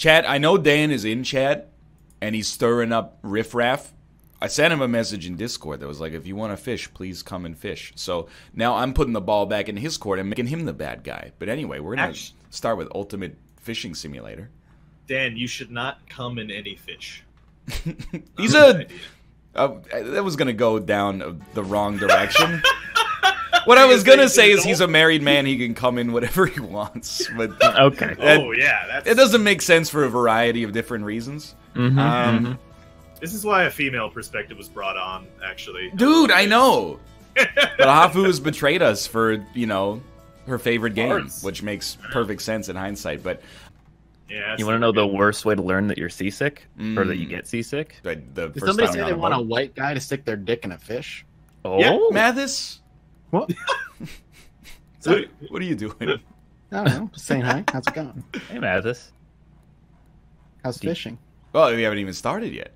Chat, I know Dan is in chat and he's stirring up riffraff. I sent him a message in Discord that was like, if you want to fish, please come and fish. So now I'm putting the ball back in his court and making him the bad guy. But anyway, we're going to start with Ultimate Fishing Simulator. Dan, you should not come in any fish. He's Not a. Uh, that was going to go down the wrong direction. what I was going to say is he's a married man. He can come in whatever he wants. But Okay. That- Oh yeah, that's it doesn't make sense for a variety of different reasons. Mhm, Um, mhm. This is why a female perspective was brought on. Actually, Dude, I know. But Hafu has betrayed us for, you know, her favorite game, which makes perfect sense in hindsight. But Yeah. You want to know the worst way to learn that you're seasick or that you Mm. get seasick? the, the Did first somebody say they on a want a white guy to stick their dick in a fish? Oh, Yeah, Mathas? What? What, what are you doing? I don't know. Just saying hi. How's it going? hey Mathas. How's Do you- fishing? Well, we haven't even started yet.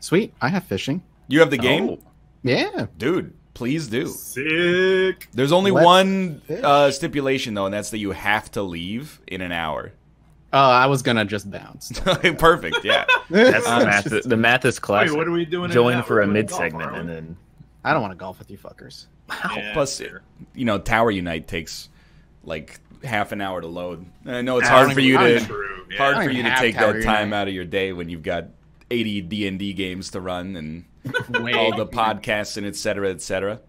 Sweet. I have fishing. You have the game? Oh. Yeah. Dude, please do. Sick. There's only Let's one uh, stipulation, though, and that's that you have to leave in an hour. Oh, I was gonna just bounce. Perfect, yeah. That's Uh, the, Mathas, the Mathas class. Wait, what are we doing? in Join for a mid segment and then. I don't want to golf with you fuckers. Yeah, Plus, fair. you know, Tower Unite takes like half an hour to load. And I know it's I hard for you to True. Yeah. hard for you to take Tower that time Unite. out of your day when you've got 80 D&D games to run and all the podcasts and et cetera, et cetera.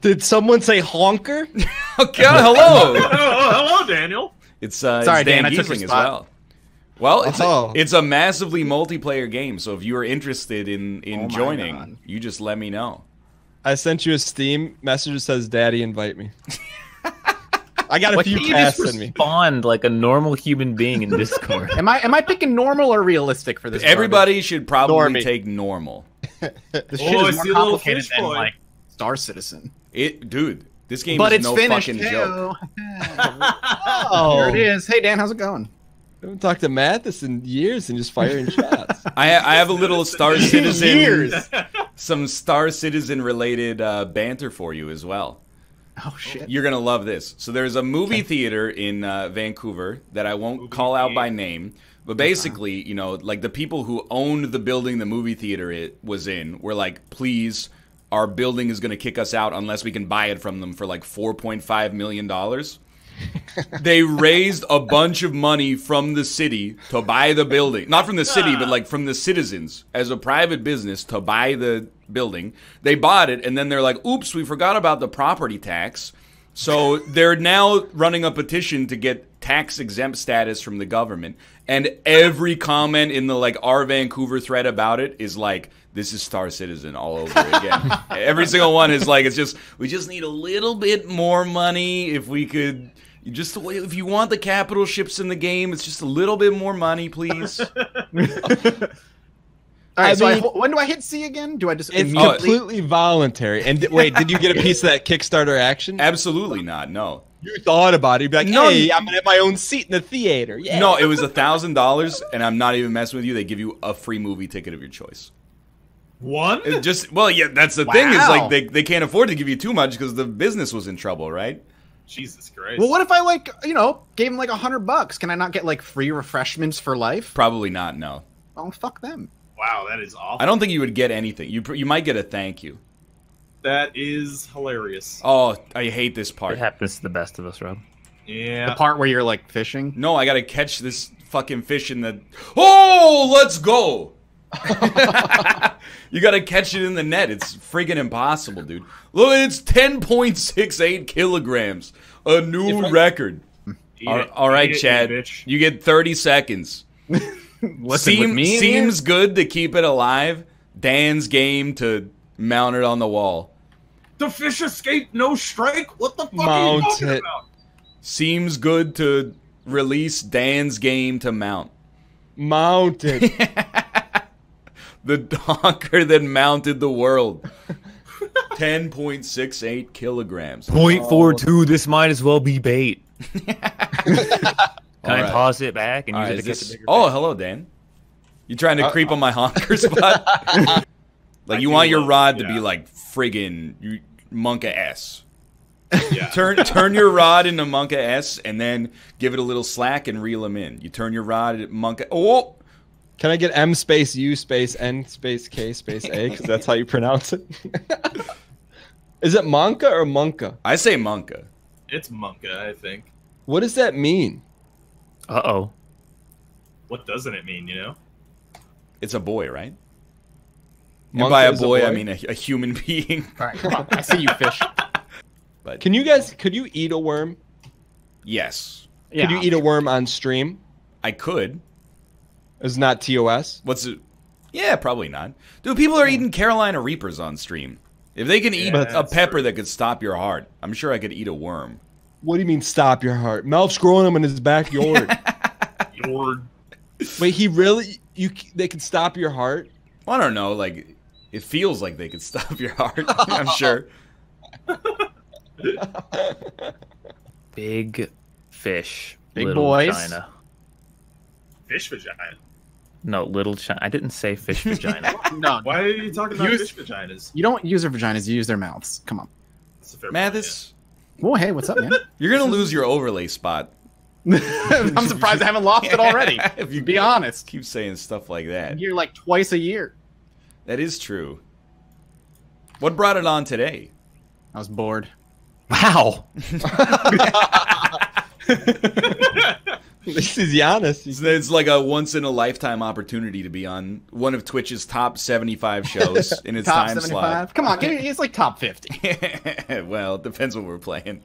Did someone say honker? Okay, hello. Oh, hello, Daniel. It's uh, Sorry, it's Dan, Dan, I took your Gheesling as spot. well. Well, it's Oh. a, it's a massively multiplayer game, so if you are interested in in Oh joining, God. you just let me know. I sent you a Steam message that says, "Daddy, invite me." I got a Why few can't you just casts in me. respond like a normal human being in Discord? Am I am I picking normal or realistic for this? Everybody should probably Normie. take normal. garbage? This Oh, shit I is see a more little complicated fish than boy. like Star Citizen. It, dude, this game but is it's no finished. fucking joke. Oh, oh. There it is. Hey Dan, how's it going? I haven't talked to Mathas in years and just firing shots. I, I have a little Star Citizen, Years. Some Star Citizen related uh, banter for you as well. Oh shit. You're gonna love this. So there's a movie theater in uh, Vancouver that I won't call out by name, but basically, you know, like the people who owned the building the movie theater it was in were like, please, our building is gonna kick us out unless we can buy it from them for like 4.5 million dollars. They raised a bunch of money from the city to buy the building. Not from the city, but like from the citizens as a private business to buy the building. They bought it and then they're like, oops, we forgot about the property tax. So they're now running a petition to get tax exempt status from the government. And every comment in the like our Vancouver thread about it is like, this is Star Citizen all over again. every single one is like, it's just, we just need a little bit more money. If we could, you just if you want the capital ships in the game, it's just a little bit more money, please. All right, I so mean- ho- when do I hit C again? Do I just It's immediately? completely voluntary. And wait, did you get a piece of that Kickstarter action? Absolutely not. No. You thought about it. You'd be like, No. hey, I'm gonna have my own seat in the theater. Yeah. No, it was a thousand dollars, and I'm not even messing with you. They give you a free movie ticket of your choice. One. It just well, yeah, that's the thing is like they, they can't afford to give you too much because the business was in trouble, right? Jesus Christ. Well, what if I like you know gave him like a hundred bucks? Can I not get like free refreshments for life? Probably not. No, Oh fuck them. Wow, that is awful. I don't think you would get anything. You pr- you might get a thank you. That is hilarious. Oh, I hate this part. It happens to the best of us, Rob. Yeah. The part where you're like fishing. No, I gotta catch this fucking fish in the. Oh, let's go. you gotta catch it in the net. It's friggin' impossible, dude. Look, it's ten point six eight kilograms, a new I- record. All, it. all right, Eat it, Chad. you. You get thirty seconds. Seem- with me. in seems good to keep it alive. Dan's game to mount it on the wall. The fish escaped, no strike. What the fuck are you Mount talking it. about? Seems good to release Dan's game to mount. Mounted. The honker that mounted the world. 10.68 kilograms. Point four two. This might as well be bait. Can All I right. pause it back and All use right, it to is catch a this- bigger oh, fish? hello, Dan. You trying to Uh, creep on my honker spot? like I you want your love- rod to yeah. be like friggin' you- Monka S. Yeah. Turn turn your rod into Monka S, and then give it a little slack and reel him in. You turn your rod at Monka. Oh, Can I get M space U space N space K space A? Because that's how you pronounce it. Is it Monka or Monka? I say Monka. It's Monka, I think. What does that mean? Uh oh. What doesn't it mean, you know? It's a boy, right? and Monka by a is boy, I mean a, a human being. All right, I see you, fish. But Can you guys? Could you eat a worm? yes, Could you eat a worm on stream? I could. It's not TOS. What's it? Yeah, probably not. Dude, people are eating Carolina Reapers on stream. If they can eat Yeah, a pepper true. that could stop your heart, I'm sure I could eat a worm. What do you mean stop your heart? Melf's growing them in his backyard. Your Wait, he really? You? They can stop your heart? Well, I don't know. Like, it feels like they could stop your heart. I'm sure. Big fish. Big little boys. China. fish vagina. No, little China. I didn't say fish vagina. No, Why are you talking about Use- fish vaginas? you don't use their vaginas. You use their mouths. Come on. That's a fair point, Mathas, Whoa, hey, what's up, man? you're gonna lose your overlay spot. I'm surprised I haven't lost it already. if you To be honest, keep saying stuff like that. You're like twice a year. That is true. What brought it on today? I was bored. wow. This is Giannis. It's, it's like a once in a lifetime opportunity to be on one of Twitch's top 75 shows in its Top time 75. Come on, give it's like top 50. well, it depends what we're playing.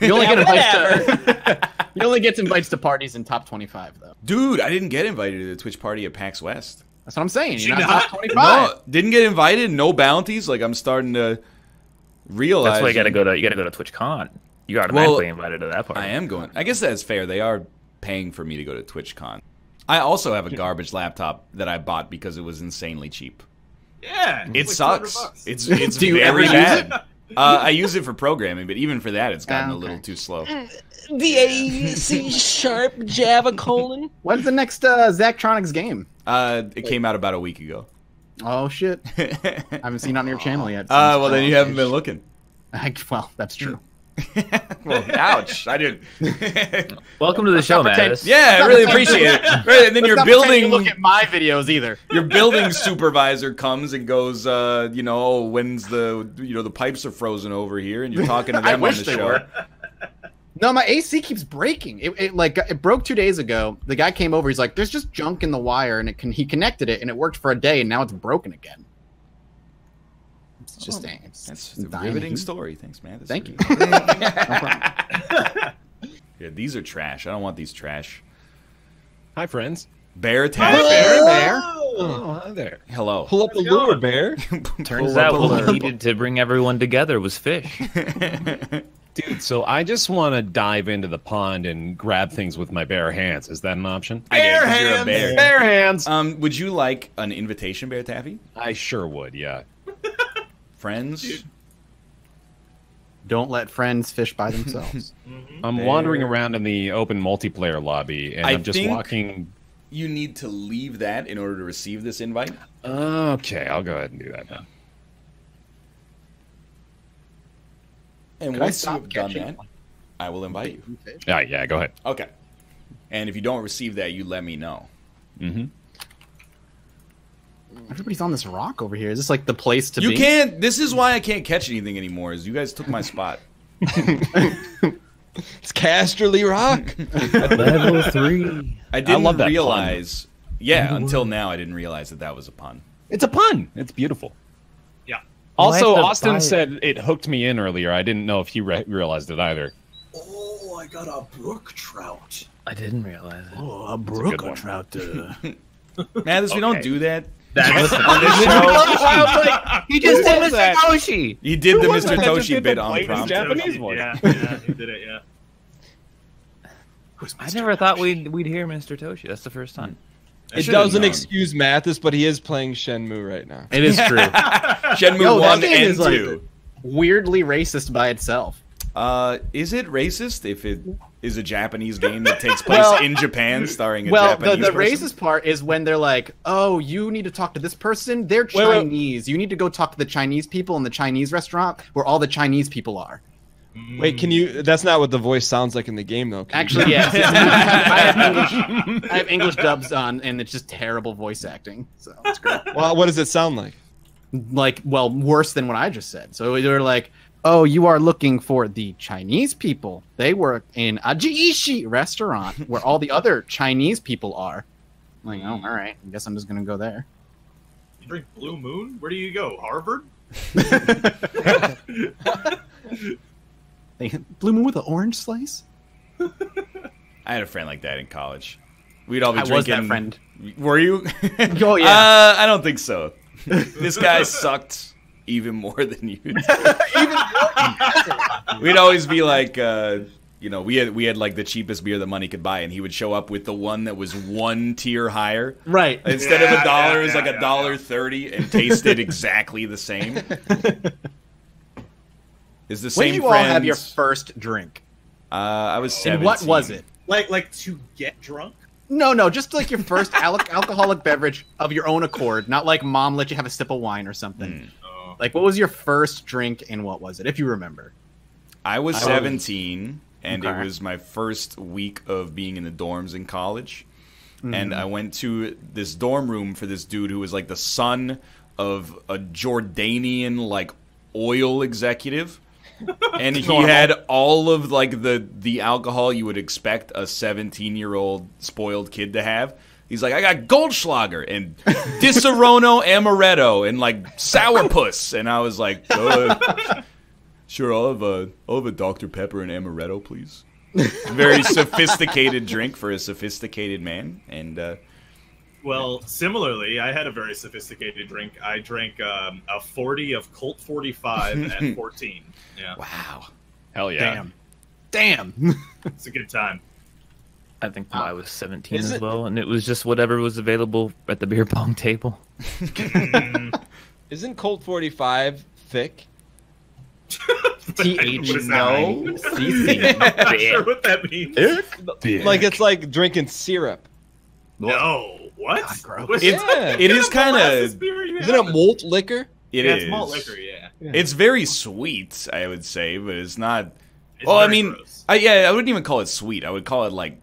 You only get invites to. you only get invites to parties in top 25 though. Dude, I didn't get invited to the Twitch party at PAX West. That's what I'm saying. You're not, not? top 25. No, didn't get invited. No bounties. Like I'm starting to realize. That's why you gotta go to you gotta go to TwitchCon. You got automatically invited to that party. I am going. I guess that's fair. They are paying for me to go to TwitchCon. I also have a garbage laptop that I bought because it was insanely cheap. Yeah, It like sucks. It's it's Do very use bad. Uh, I use it for programming, but even for that, it's gotten Ah, a little too slow. The A C sharp Java colon. When's the next uh, Zachtronics game? Uh, it came out about a week ago. Oh shit! uh, I haven't seen it on your channel yet. well, then you haven't been looking. I, well, that's true. well, ouch! I didn't. Welcome to the show, pretend- Mathas. yeah, I really appreciate it. Right, and then Let's your building you look at my videos either. your building supervisor comes and goes, uh, you know, oh, when's the you know the pipes are frozen over here, and you're talking to I them on wish the they show. were. No, my AC keeps breaking. It, it like it broke two days ago. The guy came over. He's like, "There's just junk in the wire," and it can. He connected it, and it worked for a day, and now it's broken again. It's just Oh, dang. It's That's a dying. riveting story. Thanks, man. That's Thank you. really- No problem. yeah, these are trash. I don't want these trash. Hi, friends. Bear Hi, tag. Bear. Bear. Oh, hi there. Hello. Pull up the How's it lure, bear. Turns out what we needed to bring everyone together was fish. Dude, so I just want to dive into the pond and grab things with my bare hands. Is that an option? I get it, 'cause you're a bear. Bare hands. Um, would you like an invitation, Bear Taffy? I sure would, yeah. Friends? Don't let friends fish by themselves. I'm Bear. wandering around in the open multiplayer lobby and I I am just think- walking. You need to leave that in order to receive this invite. Okay, I'll go ahead and do that now. And Could I once you stop have done catching that, I will invite you. Fish? Yeah, yeah, go ahead. Okay. And if you don't receive that, you let me know. hmm Everybody's on this rock over here. Is this like the place to You be? You can't. This is why I can't catch anything anymore. Is you guys took my spot. It's Casterly Rock. Level three. I didn't love that pun. realize. Yeah, until now I didn't realize that that was a pun. It's a pun. It's beautiful. Yeah. Also, Austin bio- said it hooked me in earlier. I didn't know if he re- realized it either. Oh, I got a brook trout. I didn't realize it. Oh, a brook good one. trout. Man, this we don't do that. That's On this show, he just did Mr. that? Toshi. you did the Who was Mr. that that Toshi did bit on blatant prompt. Japanese voice? Yeah, yeah, he did it. Yeah. I never thought we'd we'd hear Mr. Toshi. That's the first time. I It doesn't known. excuse Mathas, but he is playing Shenmue right now. It is true. Shenmue Yo, that one game and is like- two. Weirdly racist by itself. Uh, is it racist if it is a Japanese game that takes place Well- in Japan, starring a Well, the, Japanese the person? racist part is when they're like, "Oh, you need to talk to this person. They're Wait, wait. Chinese. You need to go talk to the Chinese people in the Chinese restaurant where all the Chinese people are." Wait, can you? That's not what the voice sounds like in the game, though. Can you- Actually, yes. I have English. I have English dubs on, and it's just terrible voice acting. So it's great. Well, what does it sound like? like well worse than what i just said so they're like oh you are looking for the chinese people they work in a jiishi restaurant where all the other chinese people are I'm like oh all right i guess i'm just gonna go there You drink Blue Moon? Where do you go? Harvard? They- blue moon with an orange slice I had a friend like that in college. We'd all be i was drinking. that friend Were you? Oh, yeah. Uh, I don't think so. this guy sucked even more than you. did. We'd always be like, uh, you know, we had we had like the cheapest beer that money could buy, and he would show up with the one that was one tier higher. right Instead of a dollar, yeah, it was like a dollar yeah. thirty, and tasted exactly the same. Is the when same did you all have your first drink Uh, I was and what was it Like like to get drunk? no no just like your first al- alcoholic beverage of your own accord not like mom let you have a sip of wine or something Hmm. Like what was your first drink and what was it if you remember I was I was- 17, and Okay. it was my first week of being in the dorms in college. Mm-hmm. And I went to this dorm room for this dude who was like the son of a Jordanian like oil executive. And he had all of like the the alcohol you would expect a 17 year old spoiled kid to have. He's like, I got Goldschlager and Disaronno Amaretto and like Sourpuss, and I was like, uh, Sure, I'll have a I'll have a Dr Pepper and amaretto, please. Very sophisticated drink for a sophisticated man, and uh, Well, similarly, I had a very sophisticated drink. I drank um, a 40 of Colt 45 at 14. Yeah, wow, Hell yeah. damn damn it's a good time. I think I was 17 Is as it- well, and it was just whatever was available at the beer pong table. Isn't Colt 45 thick? Th What does that no mean? cc I'm not sure what that means. Like it's like drinking syrup. No, what? God, gross. What's- It's- kind of kinda- molasses beer are you Isn't it having? malt liquor? It yeah, is. it's malt liquor. Yeah, It's very sweet, I would say, but it's not. It's well, I mean. I, yeah, I wouldn't even call it sweet. I would call it like.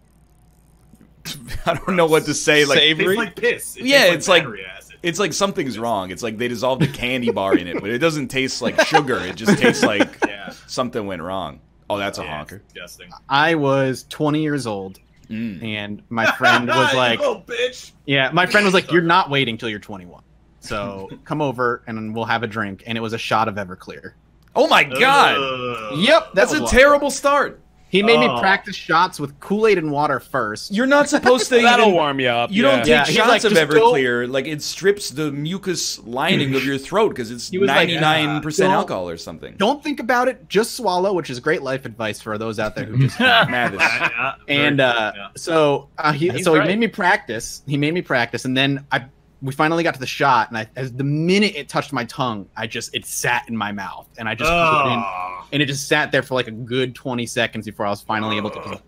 I don't know what to say. Like, Savory? It tastes like piss. It Yeah, tastes it's like- battery acid. it's like something's wrong. It's like they dissolved a candy bar in it, but it doesn't taste like sugar. It just tastes like yeah, something went wrong. Oh, that's a yeah, honker. disgusting. I was 20 years old, Mm. and my friend was like, "Oh, bitch." "Yeah." My friend was like, "You're not waiting till you're 21, so come over and we'll have a drink." And it was a shot of Everclear. Oh my god, Ugh. Yep, that's was a what- terrible start. He made me Oh. practice shots with Kool Aid and water first. You're not supposed to. That'll even- warm you up. You yeah. don't take Yeah, shots like, of just go- Everclear. Like it strips the mucus lining of your throat because it's He was like, ninety nine percent "Don't- alcohol or something. Don't think about it. Just swallow, which is great life advice for those out there who just. Mad as- Yeah, and uh, so uh, he He's so he right. made me practice. He made me practice, and then I we finally got to the shot, and I as the minute it touched my tongue, I just it sat in my mouth, and I just couldn't, Oh. Ah. and it just sat there for like a good twenty seconds before I was finally able to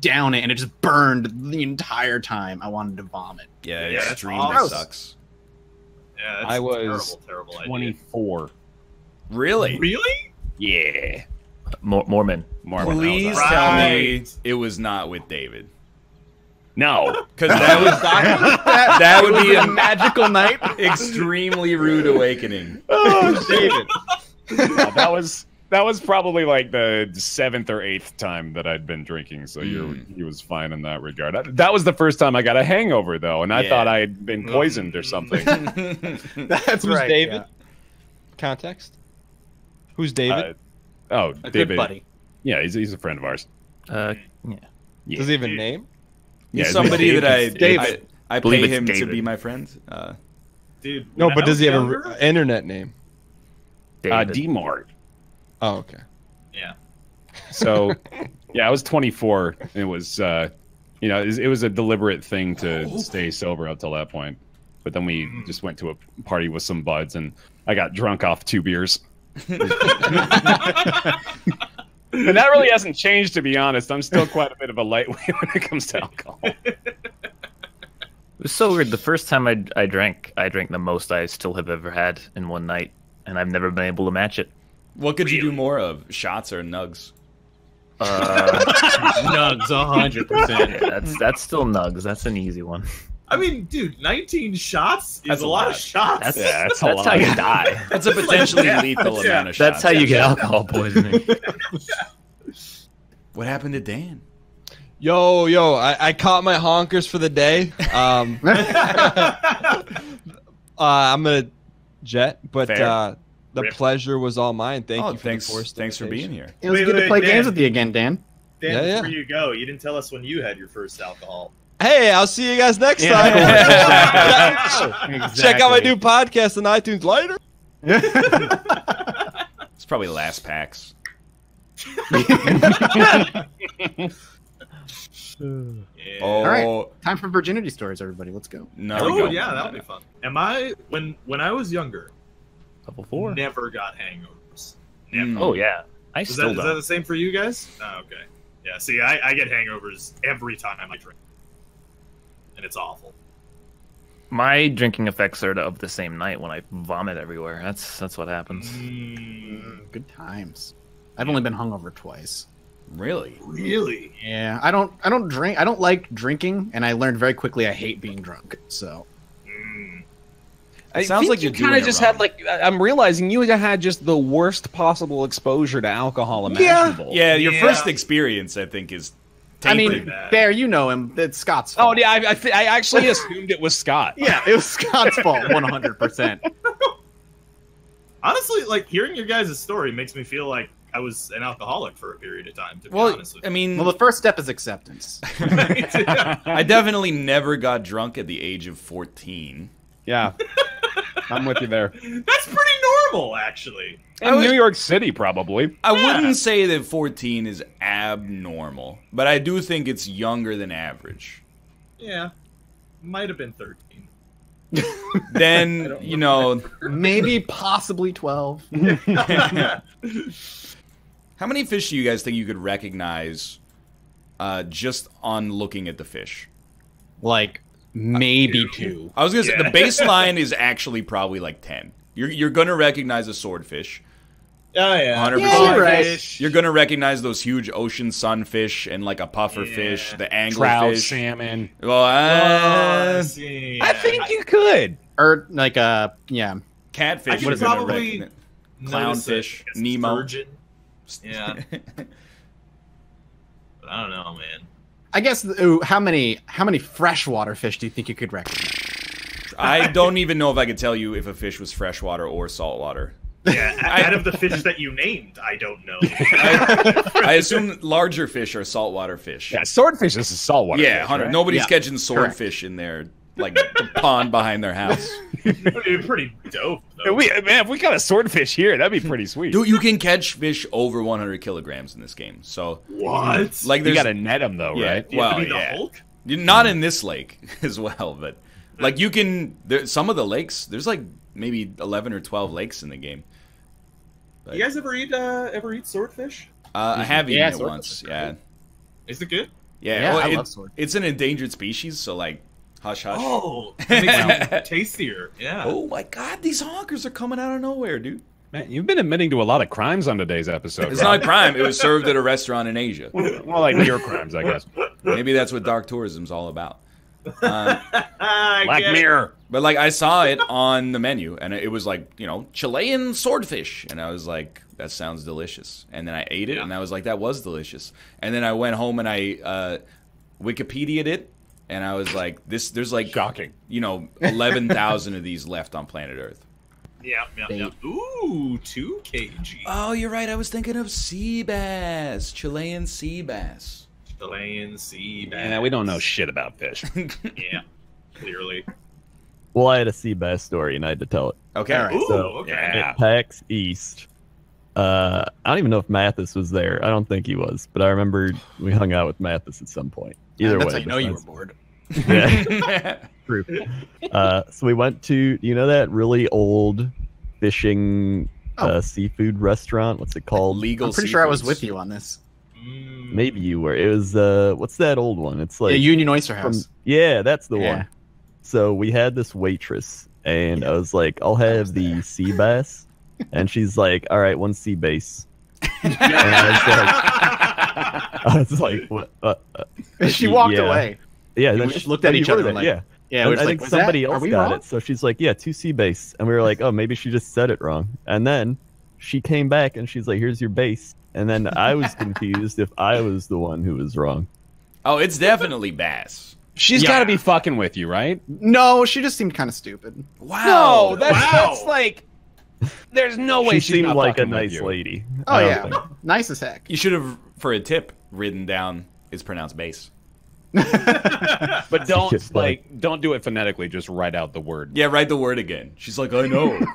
down it, and it just burned the entire time. I wanted to vomit. yeah, it Yeah, that's extremely awesome. sucks. Yeah, that's I a was terrible, terrible idea. 24. Really? Really? Yeah. Mor- Mormon. Mormon. Please tell me it was not with David. No. Because that was that, that would be a a magical night. extremely rude awakening. Oh, David. That was that was probably like the seventh or eighth time that I'd been drinking, so you Mm. he was fine in that regard. That- That was the first time I got a hangover though, and I Yeah. thought I had been poisoned or something. That's Who's right. David? yeah. Context. Who's David? Uh, oh, A David. good buddy. Yeah, he's, he's a friend of ours. Uh, yeah. Yeah. Does he have a name? Yeah, He's somebody that I David. I, I pay it's him to be my friend. Uh, Dude. No, but does was he have younger- an internet name? Uh, David. D-Mart. Oh, okay. Yeah. So, yeah, I was 24. and It was, uh, you know, it was, it was a deliberate thing to stay sober up till that point. But then we just went to a party with some buds, and I got drunk off two beers. and that really hasn't changed, to be honest. I'm still quite a bit of a lightweight when it comes to alcohol. It was so weird. The first time I, I drank, I drank the most I still have ever had in one night, and I've never been able to match it. What could you do more of? Shots or nugs? Uh, Nugs, hundred percent. that's that's still nugs. That's an easy one. I mean, dude, 19 shots is That's a a lot, lot. of shots. That's Yeah, that's a that's lot. how you die. That's a potentially Yeah, lethal yeah. amount of That's shots. That's how you get alcohol poisoning. What happened to Dan? Yo, yo, I, I caught my honkers for the day. Um, uh, I'm gonna jet, but uh, the Rip. pleasure was all mine. Thank oh, you for thanks. the forced Thanks for being here. It was Wait, good wait, to play Dan. games with you again, Dan. Dan, Yeah, yeah. before you go, you didn't tell us when you had your first alcohol. Hey, I'll see you guys next Yeah. time. Check out my new podcast on iTunes later. It's probably last packs. Yeah. Oh, right. Time for virginity stories, everybody. Let's go. no. Oh go. yeah, that'll be fun. Am I when when I was younger? Level four. Never got hangovers. Never. Mm. Oh yeah, I Is still that, is that don't. the same for you guys? Oh, okay. Yeah. See, I, I get hangovers every time I drink, and it's awful. My drinking effects are of the same night when I vomit everywhere. That's that's what happens. Mm, Good times. I've only been hungover twice. Really? really? Yeah, I don't. I don't drink. I don't like drinking, and I learned very quickly I hate being drunk. So Mm. It sounds like you kind of just wrong. had like I- I'm realizing you had just the worst possible exposure to alcohol imaginable. Yeah, your Yeah. first experience, I think, is. I mean, bad. Bear, you know him. It's Scott's oh, Fault. Oh yeah, I I, th- I actually assumed it was Scott. yeah, it was Scott's fault, one hundred percent. Honestly, like hearing your guys' story makes me feel like I was an alcoholic for a period of time. To be well, honest with I mean, Well, the first step is acceptance. I definitely never got drunk at the age of 14. Yeah, I'm with you there. That's pretty normal, actually. In would- New York City, probably. I Yeah. wouldn't say that 14 is abnormal, but I do think it's younger than average. Yeah, might have been thirteen. Then, don't you know, Maybe, possibly twelve. how many fish do you guys think you could recognize uh, just on looking at the fish? Like maybe two. I was gonna say the baseline is actually probably like 10. You're, you're gonna recognize a swordfish. Oh yeah, 100%. Yeah, you're right. You're gonna recognize those huge ocean sunfish and like a puffer Yeah. fish, the Trout, anglerfish. salmon. Well, Oh, uh, see, I think you could. Or like a yeah. catfish. I could probably recognize- Notice it. clownfish, It's Nemo. sturgeon. Yeah, I don't know, man. I guess ooh, how many how many freshwater fish do you think you could recognize? I don't even know if I could tell you if a fish was freshwater or saltwater. Yeah, out of the fish that you named, I don't know. I assume larger fish are saltwater fish. Yeah, swordfish is a saltwater. Yeah, fish, right? nobody's Yeah, catching swordfish in there, like the pond behind their house. It'd be pretty dope, Yeah, though. we, man, if we got a swordfish here, that'd be pretty sweet. Dude, you can catch fish over 100 kilograms in this game. So, what? like, you gotta net them though, Yeah, right? You have to well, be the yeah. Hulk? not in this lake as well, but like you can. There, some of the lakes, there's like maybe 11 or 12 lakes in the game. You guys ever eat uh, ever eat swordfish? Uh, I have eaten Yeah, it once. Yeah, Is it good? yeah. Yeah, well, I it- love sword. It's an endangered species, so like, hush, hush. Oh, that tastier. Yeah. Oh my god, these honkers are coming out of nowhere, dude. Man, you've been admitting to a lot of crimes on today's episode. It's Rob. not a crime. It was served at a restaurant in Asia. well, like your crimes, I guess. Maybe that's what dark tourism's all about. I Black. Mirror. but like, I saw it on the menu, and it was like, you know, Chilean swordfish, and I was like, that sounds delicious. And then I ate it, Yeah. and I was like, that was delicious. And then I went home and I uh, Wikipedia'd it, and I was like, this, there's like, Shocking. you know, eleven thousand of these left on planet Earth. Yeah, yeah, yeah. Ooh, two kg. Oh, you're right. I was thinking of sea bass, Chilean sea bass. Chilean sea bass. Yeah, we don't know shit about fish. Yeah, clearly. Well, I had a sea bass story and I had to tell it. Okay. All right. Ooh, So- okay. Yeah. At PAX East. Uh, I don't even know if Mathas was there. I don't think he was, but I remember we hung out with Mathas at some point. Either That's way, I know you were bored. Yeah, true. Uh, so we went to you know that really old fishing Oh. uh, seafood restaurant. What's it called? Legal. I'm pretty sure I was with you on this. Mm. Maybe you were. It was uh, what's that old one? It's like yeah, Union Oyster from House. yeah, that's the Yeah. one. So we had this waitress, and I was like, "I'll have the sea bass," and she's like, "All right, one C base." and I was like, I was like, what? Uh, uh, she walked yeah. away. yeah. And Then we she just looked at each other like, yeah. Yeah, I, I like, think "Was that- somebody else got wrong?" it. So she's like, yeah, two C base, and we were like, oh, maybe she just said it wrong. And then she came back and she's like, here's your base. And then I was confused if I was the one who was wrong. Oh, it's definitely Bass. She's Yeah. got to be fucking with you, right? No, she just seemed kind of stupid. Wow. No, that's, Wow. that's like. There's no way she she's seemed not like a nice lady. Oh yeah, think- nice as heck. You should have, for a tip, written down it's pronounced base. But don't Just like don't do it phonetically. Just write out the word. Yeah, write the word again. She's like, I know.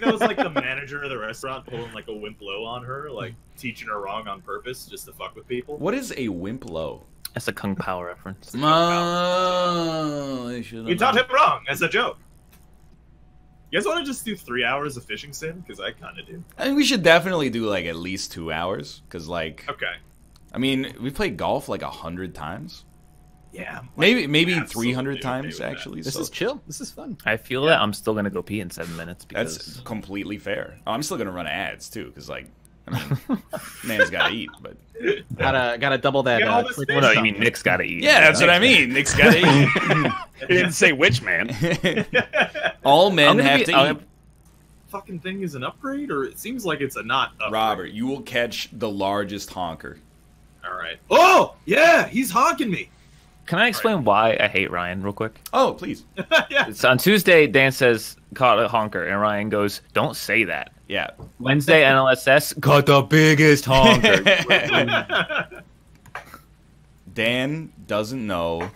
That was like the manager of the restaurant pulling like a Wimp Lo on her, like teaching her wrong on purpose just to fuck with people. what is a Wimp Lo? That's a Kung Pow reference. Oh, You taught him wrong as a joke. You guys want to just do three hours of fishing sim? Because I kind of do. I think we should definitely do like at least two hours. Because, like, Okay. I mean, we played golf like a hundred times. Yeah. Like, Maybe, maybe absolutely 300 okay times, with that. actually. This so is chill. This is fun. I feel that I'm still gonna go pee in seven minutes because that's completely fair. Oh, I'm still going to run ads, too. Because, like, I mean, man's got to eat. But Gotta gotta double that. Get Uh, this click fish well, no, you mean Nick's got to eat. yeah, that's what I mean. Nick's got to He didn't say which man. All men have be- to I'm- eat. Fucking thing is an upgrade, or it seems like it's a not upgrade. Robert, you will catch the largest honker. All right. Oh yeah, he's honking me. Can I explain why I hate Ryan real quick? Oh, please. yeah. It's on Tuesday. Dan says caught a honker, and Ryan goes, "Don't say that." Yeah. Wednesday NLSS got the biggest honker. Dan doesn't know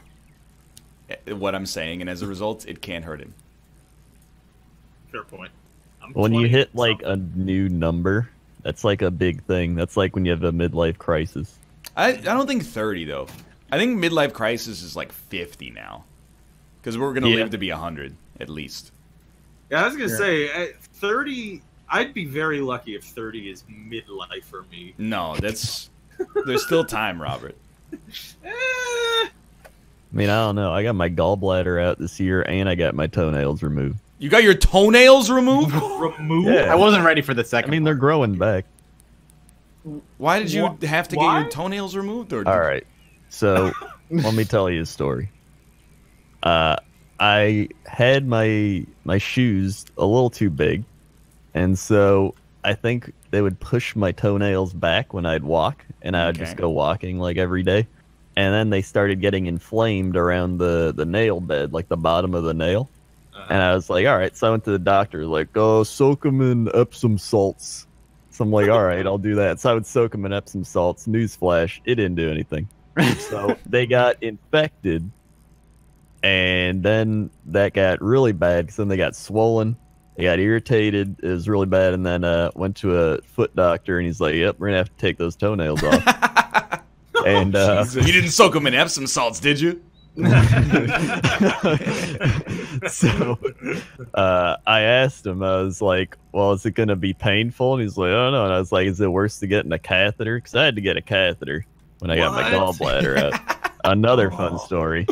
what I'm saying, and as a result, it can't hurt him. Fair point. I'm When you hit like a new number, that's like a big thing. That's like when you have a midlife crisis. I, I don't think 30 though. I think midlife crisis is like 50 now, because we're gonna Yeah. live to be 100 at least. Yeah, I was gonna say uh, thirty. I'd be very lucky if thirty is midlife for me. No, that's there's still time, Robert. Eh, I mean, I don't know. I got my gallbladder out this year, and I got my toenails removed. You got your toenails removed? remove. Yeah. I wasn't ready for the second. I mean, they're growing back. Why did you Wha- have to get your toenails removed? Or All right. So let me tell you a story. Uh, I had my my shoes a little too big, and so I think they would push my toenails back when I'd walk, and I would just go walking like every day. And then they started getting inflamed around the the nail bed, like the bottom of the nail. Uh-huh. And I was like, all right. So I went to the doctor, like, oh, soak them in Epsom salts. So I'm like, all right, I'll do that. So I would soak them in Epsom salts. Newsflash, it didn't do anything. So they got infected, and then that got really bad because then they got swollen. They got irritated. It was really bad. And then uh, went to a foot doctor, and he's like, yep, we're gonna have to take those toenails off. and uh, you didn't soak them in Epsom salts, did you? so uh, I asked him, I was like, well, is it going to be painful? And he's like, oh, no. And I was like, is it worse to get in a catheter? Because I had to get a catheter when I got my gallbladder out. Another fun story,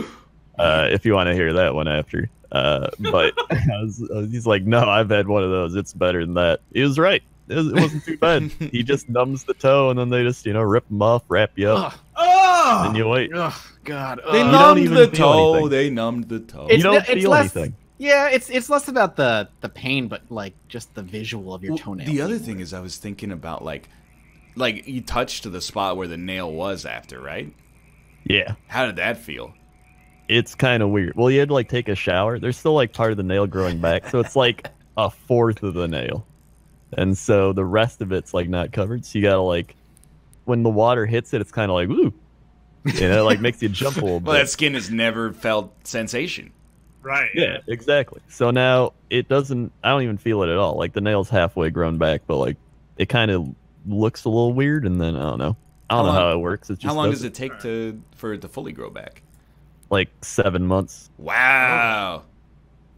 uh, if you want to hear that one after. Uh, but I was, I was- he's like, no, I've had one of those. It's better than that. He was right. It, was, it wasn't too bad. he just numbs the toe and then they just, you know, rip them off, wrap you up, Oh! and you wait. Ugh, God. They ugh. don't numbed the toe. anything. They numbed the toe. It's you don't it's feel less- anything. Yeah, it's it's less about the the pain, but like just the visual of your Well, toenail. The other thing is, I was thinking about like, like you touched to the spot where the nail was after, right? Yeah. How did that feel? It's kind of weird. Well, you had to like take a shower. There's still like part of the nail growing back, so it's like a fourth of the nail, and so the rest of it's like not covered. So you gotta like, when the water hits it, it's kind of like ooh, you know, like makes you jump a little bit. Well, that skin has never felt sensation. Right. yeah, exactly. So now it doesn't. I don't even feel it at all. Like the nail's halfway grown back, but like it kind of looks a little weird, and then I don't know. I don't How know long- how it works. It just How long does does it take to for it to fully grow back? Like seven months. Wow.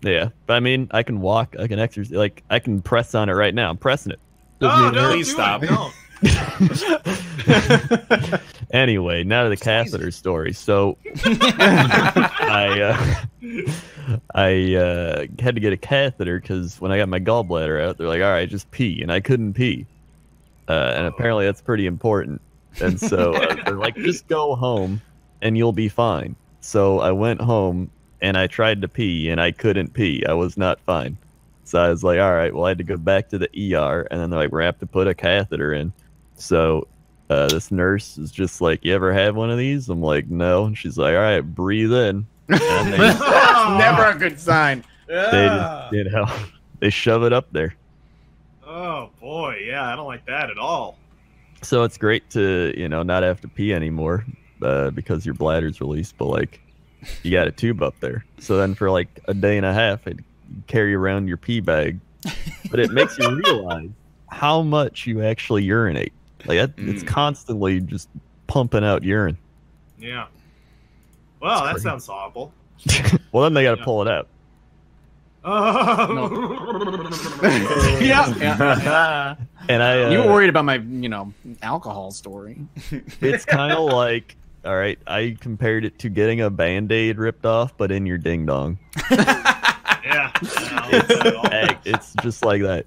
Yeah, but I mean, I can walk, I can exercise, like I can press on it right now. I'm pressing it. Doesn't No, even no. Please stop. It. No. Anyway, now to the catheter story. So, I uh, I uh, had to get a catheter because when I got my gallbladder out, they're like, "All right, just pee," and I couldn't pee, uh, and apparently that's pretty important. And so uh, they're like, "Just go home, and you'll be fine." So I went home and I tried to pee, and I couldn't pee. I was not fine. So I was like, "All right, well, I had to go back to the ER," and then they're like, "We're gonna have to put a catheter in." So uh, this nurse is just like, "You ever had one of these?" I'm like, "No." And she's like, "All right, breathe in." They, That's never a good sign. they Yeah. just, you know, they shove it up there. Oh boy, yeah, I don't like that at all. So it's great to, you know, not have to pee anymore uh, because your bladder's released, but like you got a tube up there. So then for like a day and a half, I'd carry around your pee bag, but it makes you realize how much you actually urinate. Like that, it's Mm. constantly just pumping out urine. Yeah. Well, that sounds awful. well, then they got to Yeah. pull it out. Oh. yeah, yeah. And I, uh, You were worried about my, you know, alcohol story. it's kind of like, all right, I compared it to getting a band aid ripped off, but in your ding dong. Yeah. I don't like that at all. Ag- it's just like that.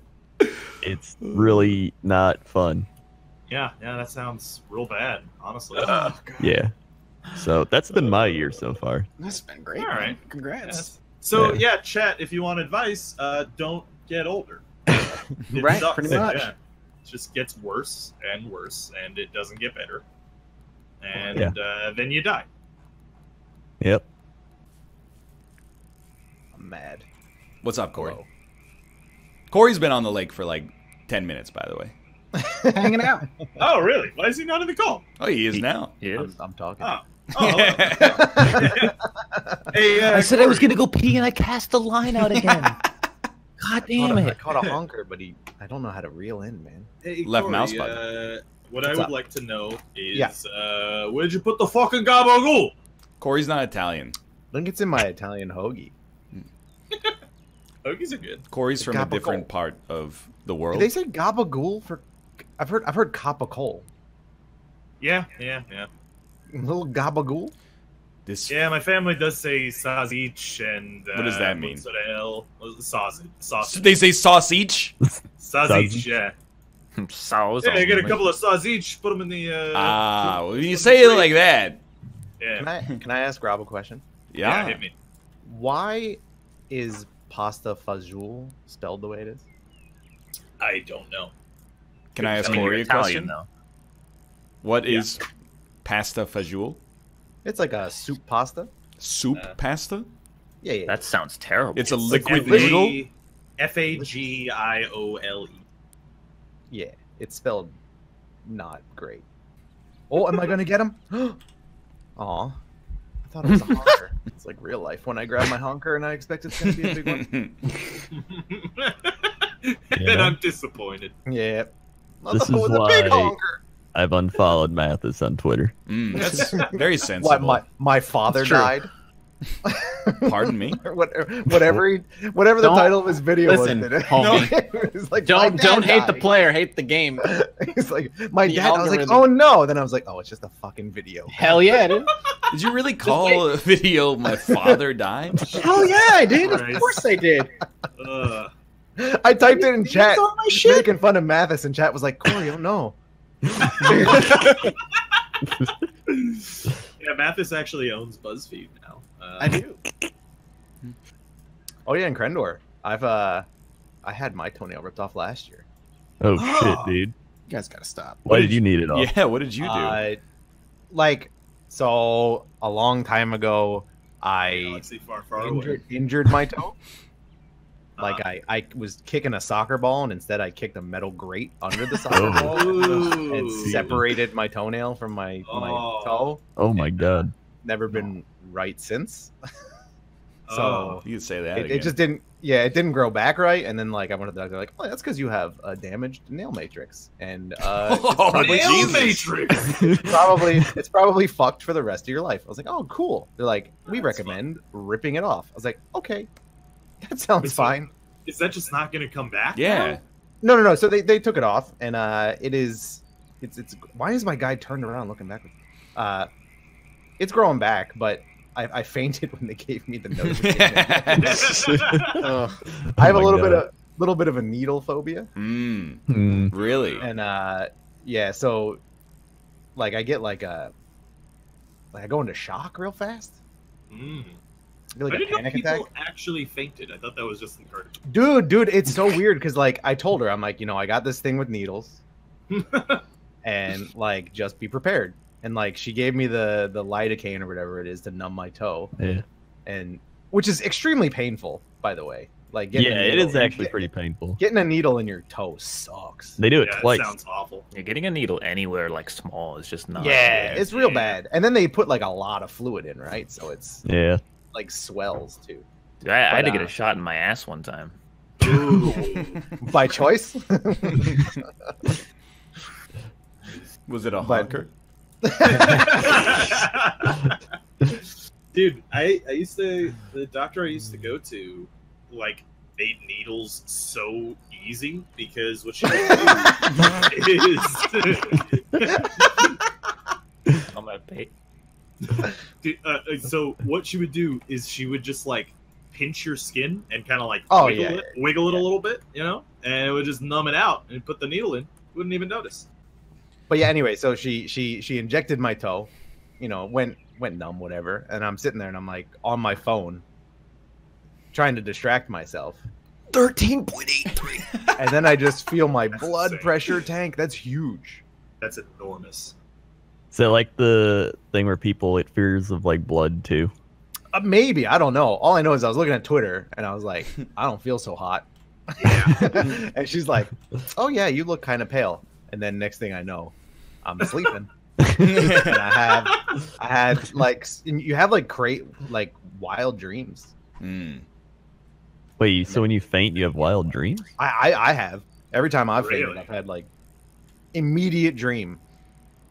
It's really not fun. Yeah, yeah, that sounds real bad, honestly. Yeah. So that's been my year so far. That's been great. All man. right. Congrats. Yes. So Yeah. yeah, chat. If you want advice, uh, don't get older. Right, sucks, pretty much. Yeah. It just gets worse and worse, and it doesn't get better. And Yeah. uh, then you die. Yep. I'm mad. What's up, Corey? Hello. Corey's been on the lake for like ten minutes, by the way. Hanging out. Oh, really? Why is he not in the call? Oh, he is now. Yeah. I'm, I'm talking. Oh. Oh, hey, uh, I said I was gonna go pee and I cast the line out again. God I damn caught a- I it! caught a honker, but he. I don't know how to reel in, man. Hey, Left Corey, mouse button. Uh, what I would up? like to know is, Yeah. uh, where'd you put the fucking gabagool? Corey's not Italian. I think it's in my Italian hoagie. Hoagies are good. Corey's from a different part of the world. Did world. they say gabagool for? I've heard. I've heard capacol. Yeah, yeah, yeah. Little gabagool. This Yeah, my family does say sausage and uh, What does that mean? Mozzarella, sausage, sausage, they say sausage. sausage. Yeah, Sauce. yeah. I get a couple of sausage, put them in the. Uh, Ah, put- when you say it like that, yeah. Can I? Can I ask Rob a question? yeah, yeah. hit me. Why is pasta fajoule spelled the way it is? I don't know. Can I ask I mean, Corey a question? though. What Yeah. is pasta fajoule? It's like a soup pasta. Soup Uh, pasta? Yeah, yeah. That sounds terrible. It's a liquid F A- noodle. F A G I O L E. yeah. It's spelled not great. Oh, am I gonna get him? Aw. I thought it was a honker. it's like real life. When I grab my honker and I expect it's gonna be a big one. and Yeah. I'm disappointed. Yeah. Not This the is with the big why- I've unfollowed Mathas on Twitter. Mm, that's very sensible. What my my father died. Pardon me. Or whatever he, whatever the Don't- title of his video listen, was. homie. it's like Don't don't hate the player, hate the game. He's like my The dad. I was like, oh no. Then I was like, oh, it's just a fucking video. Hell yeah, dude. Did you really call a video "My Father Died"? Hell yeah, I did. Of course I did. Uh, I typed it in chat, my shit. making fun of Mathas, and chat was like, Corey, oh no. yeah, Mathas actually owns BuzzFeed now. Uh, I do. oh yeah, and Krendor. I've uh, I had my toenail ripped off last year. Oh shit, dude! You guys gotta stop. Why did you need it off? Yeah, what did you do? Uh, like, so a long time ago, I far, far injured, injured my toe. Uh, Like I, I was kicking a soccer ball and instead I kicked a metal grate under the soccer Oh. ball Ooh. and separated my toenail from my, Oh. my toe. Oh my god! Never been right since. Oh. so you could say that. it, again. it just didn't. Yeah, it didn't grow back right. And then like I went to the doctor, like, oh, that's because you have a damaged nail matrix, and uh, it's Oh, probably, Nail Jesus. Matrix. probably it's probably fucked for the rest of your life. I was like, oh, cool. They're like, we That's recommend ripping it off. I was like, okay, that sounds Is it- fine. Is that just not going to come back? yeah. No, no, no. So they, they took it off, and uh, it is it's it's. Why is my guy turned around looking backwards? Uh, it's growing back, but I, I fainted when they gave me the notification. Ugh. I have Oh a my little bit of little bit of a needle phobia, Mm, Hmm. really? and uh, yeah, so like I get like a like I go into shock real fast. Mm. I get like I a didn't know panic people attack. actually fainted. I thought that was just in. Dude, dude, it's so weird because like I told her, I'm like, you know, I got this thing with needles, and like just be prepared. And like she gave me the the lidocaine or whatever it is to numb my toe, Yeah. and which is extremely painful, by the way. Like getting Yeah, a it needle- is actually get- pretty painful. Getting a needle in your toe sucks. They do it yeah, twice. It sounds awful. Yeah, getting a needle anywhere like small is just not. yeah, it's real yeah. bad. And then they put like a lot of fluid in, right? So it's Yeah. like swells too. Dude, I, I had to But, get uh, a shot in my ass one time. By choice? Was it a But- honker? Dude, I, I used to the doctor I used to go to like made needles so easy because what she would do is On my pay. Dude, uh, uh, so what she would do is she would just like pinch your skin and kind of like Oh, wiggle, yeah, it, wiggle it a little bit, you know, and it would just numb it out and put the needle in. Wouldn't even notice. But yeah, anyway, so she she she injected my toe, you know, went went numb, whatever, and I'm sitting there and I'm like on my phone, trying to distract myself, Thirteen point eight three. and then I just feel my That's blood insane. pressure tank. That's huge. That's enormous. So like the thing where people it fears of like blood too. Uh, maybe I don't know. All I know is I was looking at Twitter and I was like, I don't feel so hot. and she's like, Oh yeah, you look kind of pale. And then next thing I know, I'm sleeping. and I have, I had like, you have like great, like wild dreams. Mm. Wait, so when you faint, you have wild dreams? I, I, I have every time I've fainted, I've had like immediate dream.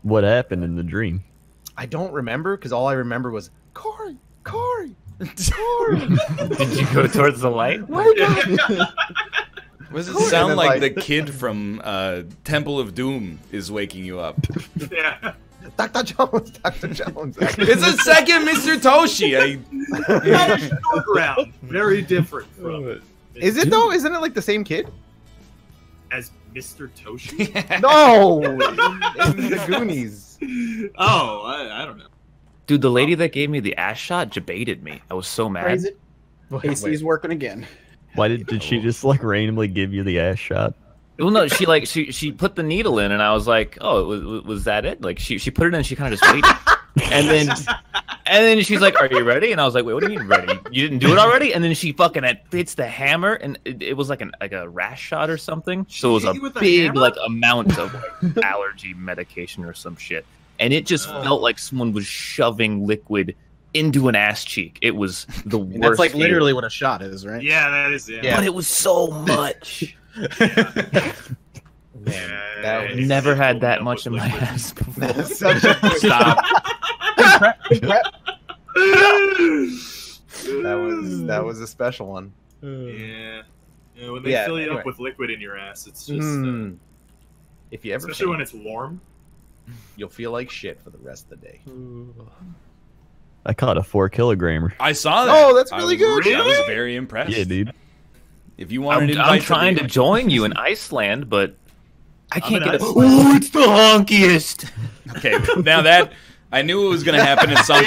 What happened in the dream? I don't remember because all I remember was Corey, Corey, Corey. Did you go towards the light? What does it sound like, like- the kid from uh, Temple of Doom is waking you up? yeah. Dr. Jones, Dr. Jones. it's a second Mr. Toshi. I, Not a short round. Very different from it. Is it though? Isn't it like the same kid? as Mr. Toshi. No, in, in the Goonies. oh, I, I don't know. Dude, the lady that gave me the ass shot debated me. I was so mad. Crazy. Wait, AC's working again. Why did did she just like randomly give you the ass shot? Well, no, she like she she put the needle in, and I was like, oh, was, was that it? Like she she put it in, and she kind of just waited, and then and then she's like, are you ready? And I was like, wait, what do you mean ready? You didn't do it already? And then she fucking had- hits the hammer, and it, it was like an like a rash shot or something. So it was She a you a big hammer? like amount of like, allergy medication or some shit, and it just Oh. felt like someone was shoving liquid into an ass cheek. It was the I mean, worst. that's like feeling. literally what a shot is, right? Yeah, that is it. Yeah. but it was so much. Man, Yeah, that was Never had that much in my liquid. ass before. that's Stop. that was that was a special one. Yeah. Yeah, when they Yeah, fill you anyway. up with liquid in your ass, it's just, uh, Mm. If you ever especially when it's warm. you'll feel like shit for the rest of the day. I caught a four kilogrammer. I saw that. Oh, that's really was- good. I was very impressed. Yeah, dude. If you want, I'm, I'm trying to somebody- join you in Iceland, but I can't get it. Iceland. Oh, it's the honkiest. Okay, now that I knew it was going to happen at some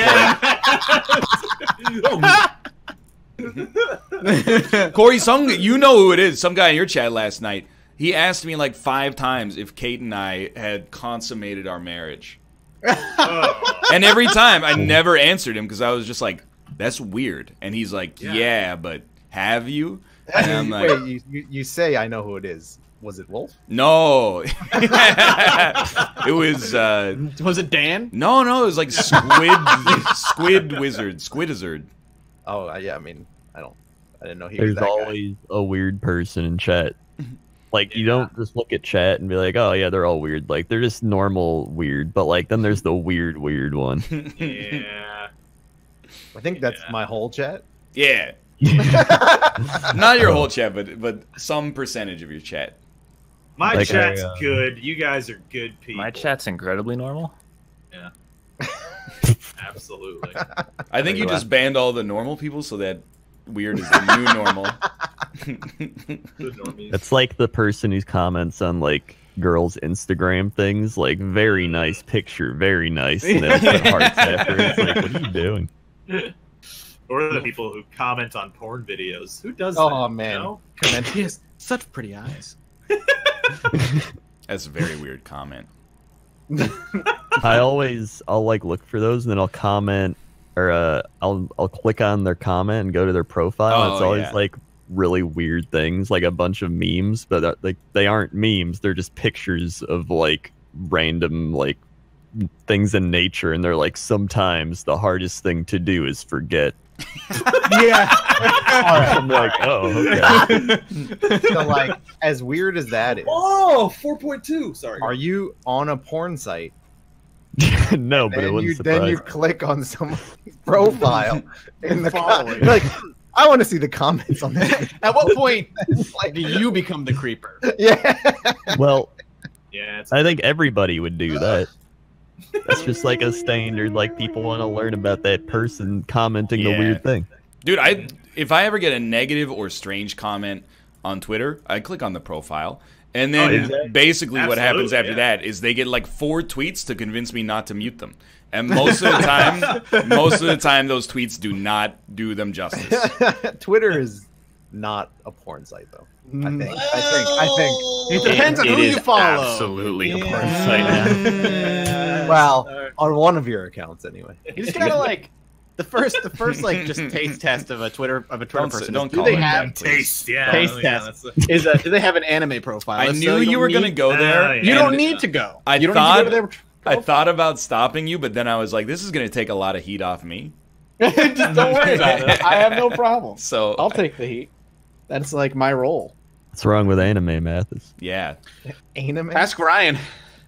point. Corey, some you know who it is. Some guy in your chat last night. He asked me like five times if Kate and I had consummated our marriage. and every time I never answered him because I was just like, "That's weird." And he's like, Yeah. "Yeah, but have you?" And I'm like, Wait, you, you, you say I know who it is. Was it Wolf? "No." it was. uh Was it Dan? No, no, it was like Squid, Squid Wizard, Squidizard. Oh, yeah. I mean, I don't. I didn't know he was There's that guy. always a weird person in chat. Like you don't just look at chat and be like, "Oh yeah, they're all weird." Like they're just normal weird, but like then there's the weird weird one. yeah. I think that's Yeah. my whole chat. Yeah, not your whole chat, but but some percentage of your chat. My Like, chat's I, uh, good. You guys are good people. My chat's incredibly normal. Yeah. Absolutely. I think you just banned all the normal people so that weird is the new normal. It's like the person who comments on like girls' Instagram things, like very mm. nice picture, very nice, and then put hearts after. It's like, what are you doing? or the people who comment on porn videos. Who does Oh that? man, you know? comment. He has such pretty eyes. That's a very weird comment. I always I'll like look for those and then I'll comment or uh I'll I'll click on their comment and go to their profile. and it's Oh, always yeah. like really weird things, like a bunch of memes, but they're- like they aren't memes. They're just pictures of like random like things in nature, and they're like sometimes the hardest thing to do is forget. Yeah. I'm like, oh, okay. so like, as weird as that is, Oh, 4.2. Sorry. are you on a porn site? no, but it Then you wouldn't then surprise. you click on someone's profile in the Follow com- like. I want to see the comments on that. At what point do you become the creeper? yeah. Well, Yeah, I think everybody would do that. That's just like a standard. Like people want to learn about that person commenting the weird thing. Dude, I if I ever get a negative or strange comment on Twitter, I click on the profile. And oh, then Oh, yeah. basically what happens after yeah. that is they get like four tweets to convince me not to mute them. And most of the time, most of the time those tweets do not do them justice. Twitter is not a porn site though. I mm. think. I think. I think. It depends on It who is you follow. Absolutely a porn site now. Well, on one of your accounts anyway. You just gotta like the first, the first like just taste test of a Twitter of a Twitter Don't person. don't is, do call they it have that, taste. Yeah. Taste yeah, test. that's a- is a, do they have an anime profile? I If so, knew you don't were gonna go there. Uh, yeah. You don't need to go. I you don't thought- need to go to I thought about stopping you, but then I was like, this is gonna take a lot of heat off me. just don't worry about it. I have no problem. So I'll take the heat. That's like my role. What's wrong with anime, Mathas? yeah. Anime. Ask Ryan.